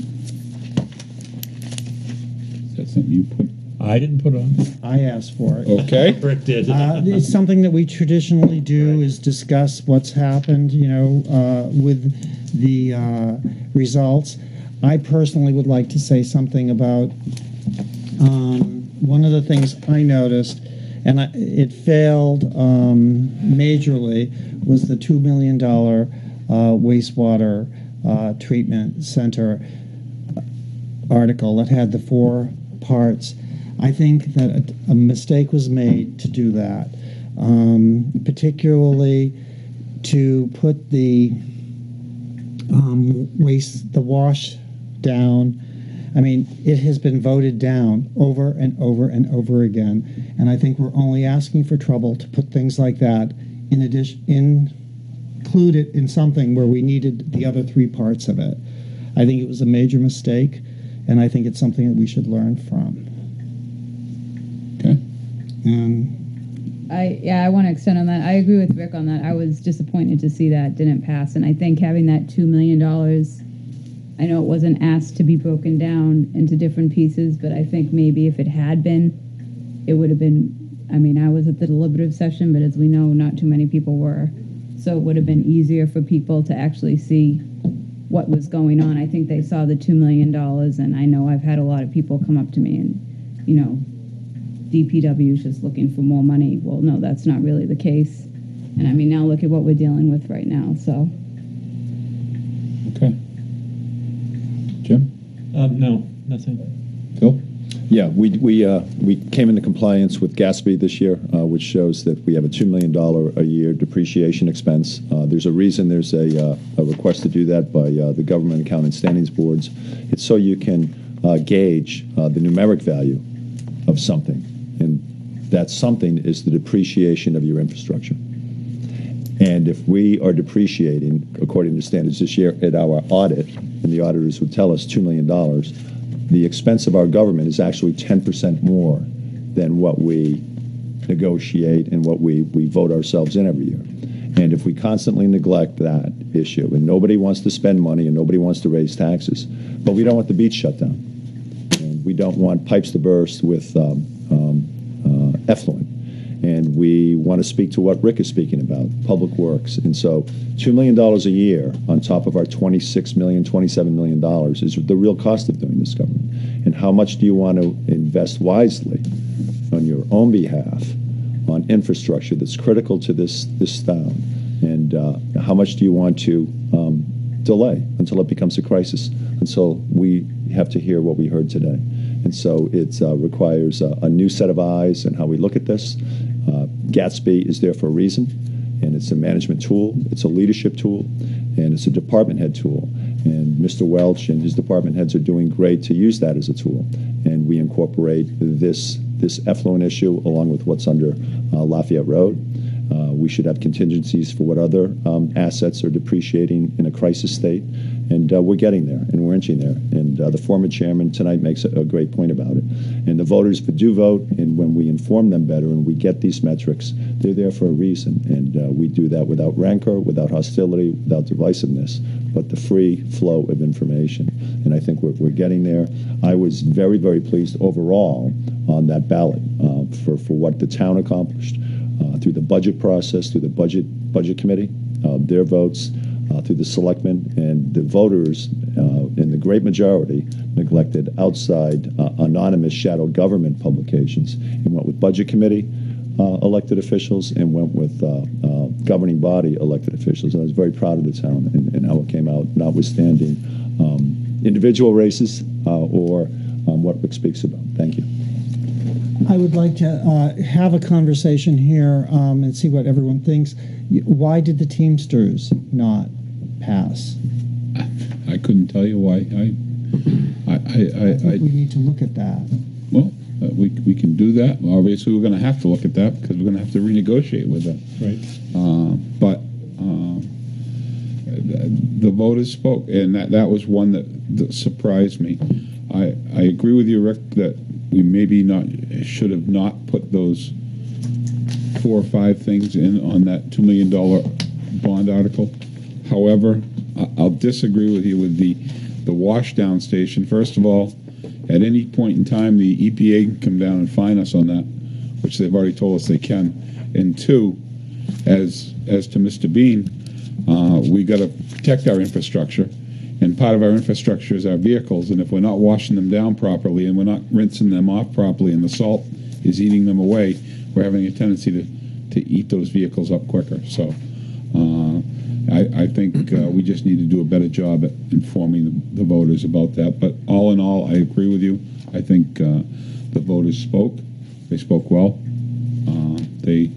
Is that something you put? I didn't put on. I asked for it. Okay. (laughs) Rick did. Uh, it's something that we traditionally do is discuss what's happened, you know, uh, with the uh, results. I personally would like to say something about um, one of the things I noticed, and I, it failed um, majorly, was the $2 million uh, wastewater uh, treatment center article that had the four parts. I think that a, a mistake was made to do that, um, particularly to put the um, waste, the wash down. I mean, it has been voted down over and over and over again, and I think we're only asking for trouble to put things like that in addition, include it in something where we needed the other three parts of it. I think it was a major mistake, and I think it's something that we should learn from. Um, I yeah, I want to extend on that. I agree with Rick on that. I was disappointed to see that didn't pass, and I think having that two million dollars. I know it wasn't asked to be broken down into different pieces, but I think maybe if it had been, it would have been. I mean, I was at the deliberative session, but as we know, not too many people were, so it would have been easier for people to actually see what was going on. I think they saw the two million dollars, and I know I've had a lot of people come up to me and, you know, DPW is just looking for more money. Well, no, that's not really the case. And I mean, now look at what we're dealing with right now, so. Okay. Jim? Um, no, nothing. Phil? Yeah, we, we, uh, we came into compliance with GASB this year, uh, which shows that we have a $2 million a year depreciation expense. Uh, there's a reason there's a, uh, a request to do that by uh, the Government Accounting Standings Boards. It's so you can uh, gauge uh, the numeric value of something. And that something is the depreciation of your infrastructure. And if we are depreciating, according to standards this year, at our audit, and the auditors would tell us $2 million, the expense of our government is actually 10% more than what we negotiate and what we, we vote ourselves in every year. And if we constantly neglect that issue, and nobody wants to spend money and nobody wants to raise taxes, but we don't want the beach shut down. And we don't want pipes to burst with um, um, uh, effluent. And we want to speak to what Rick is speaking about, public works. And so $2 million a year on top of our $26 million, $27 million is the real cost of doing this government. And how much do you want to invest wisely on your own behalf on infrastructure that's critical to this, this town? And uh, how much do you want to um, delay until it becomes a crisis, until we have to hear what we heard today? And so it uh, requires a, a new set of eyes and how we look at this. Uh, GASB is there for a reason, and it's a management tool, it's a leadership tool, and it's a department head tool. And Mr. Welch and his department heads are doing great to use that as a tool. And we incorporate this this effluent issue along with what's under uh, Lafayette Road. Uh, we should have contingencies for what other um, assets are depreciating in a crisis state, and uh, we're getting there, and we're inching there. And uh, the former chairman tonight makes a, a great point about it. And the voters do vote, and when we inform them better and we get these metrics, they're there for a reason, and uh, we do that without rancor, without hostility, without divisiveness, but the free flow of information. And I think we're, we're getting there. I was very, very pleased overall on that ballot uh, for, for what the town accomplished through the budget process, through the budget budget committee, uh, their votes, uh, through the selectmen and the voters, uh, in the great majority, neglected outside uh, anonymous shadow government publications and went with budget committee. Uh, elected officials and went with governing body elected officials. And I was very proud of the town and, and how it came out, notwithstanding um, individual races or um, what Rick speaks about. Thank you. I would like to uh, have a conversation here um, and see what everyone thinks. Why did the Teamsters not pass? I couldn't tell you why. I, I, I, I, I think we need to look at that. well, uh, we, we can do that. Obviously, we're going to have to look at that because we're going to have to renegotiate with them. Right. Uh, but uh, the, the voters spoke, and that, that was one that, that surprised me. I, I agree with you, Rick, that we maybe not should have not put those four or five things in on that two million dollar bond article. However, I'll disagree with you with the the washdown station. First of all, at any point in time, the EPA can come down and fine us on that, which they've already told us they can. And two, as as to Mr. Bean, uh, we got to protect our infrastructure and part of our infrastructure is our vehicles. And if we're not washing them down properly and we're not rinsing them off properly and the salt is eating them away, we're having a tendency to, to eat those vehicles up quicker. So uh, I, I, think uh, we just need to do a better job at informing the, the, voters about that. But all in all, I agree with you. I think uh, the voters spoke. They spoke well. Uh, they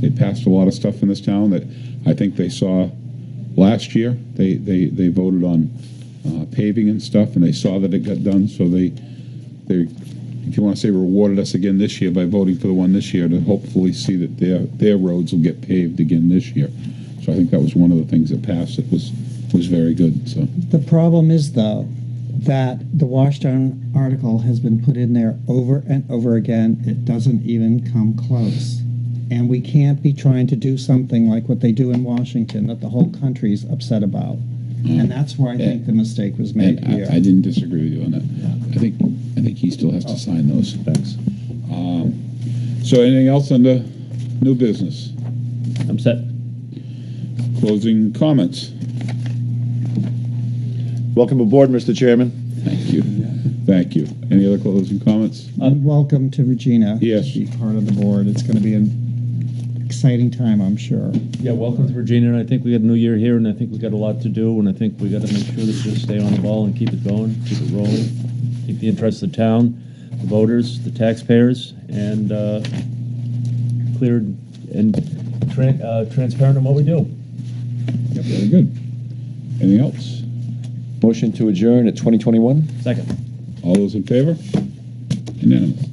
they passed a lot of stuff in this town that I think they saw last year they, they, they voted on uh, paving and stuff, and they saw that it got done. So they they if you want to say rewarded us again this year by voting for the one this year to hopefully see that their their roads will get paved again this year. So I think that was one of the things that passed that was was very good. So the problem is though that the washdown article has been put in there over and over again. It doesn't even come close and we can't be trying to do something like what they do in Washington that the whole country's upset about. Mm. And that's where I think the mistake was made I, here. I, didn't disagree with you on that. Yeah. I think I think he still has to oh. sign those. Thanks. Um, so anything else on the new business? I'm set. Closing comments. Welcome aboard, Mr. Chairman. Thank you. Thank you. Any other closing comments? And welcome to Regina. Yes. To be part of the board. It's going to be an exciting time, I'm sure. Yeah, welcome to Virginia, and I think we got a new year here, and I think we got a lot to do, and I think we got to make sure that we just stay on the ball and keep it going, keep it rolling, keep the interests of the town, the voters, the taxpayers, and uh, clear and tran- uh, transparent in what we do. Yep, very good. Anything else? Motion to adjourn at 2021? Second. All those in favor? Unanimous.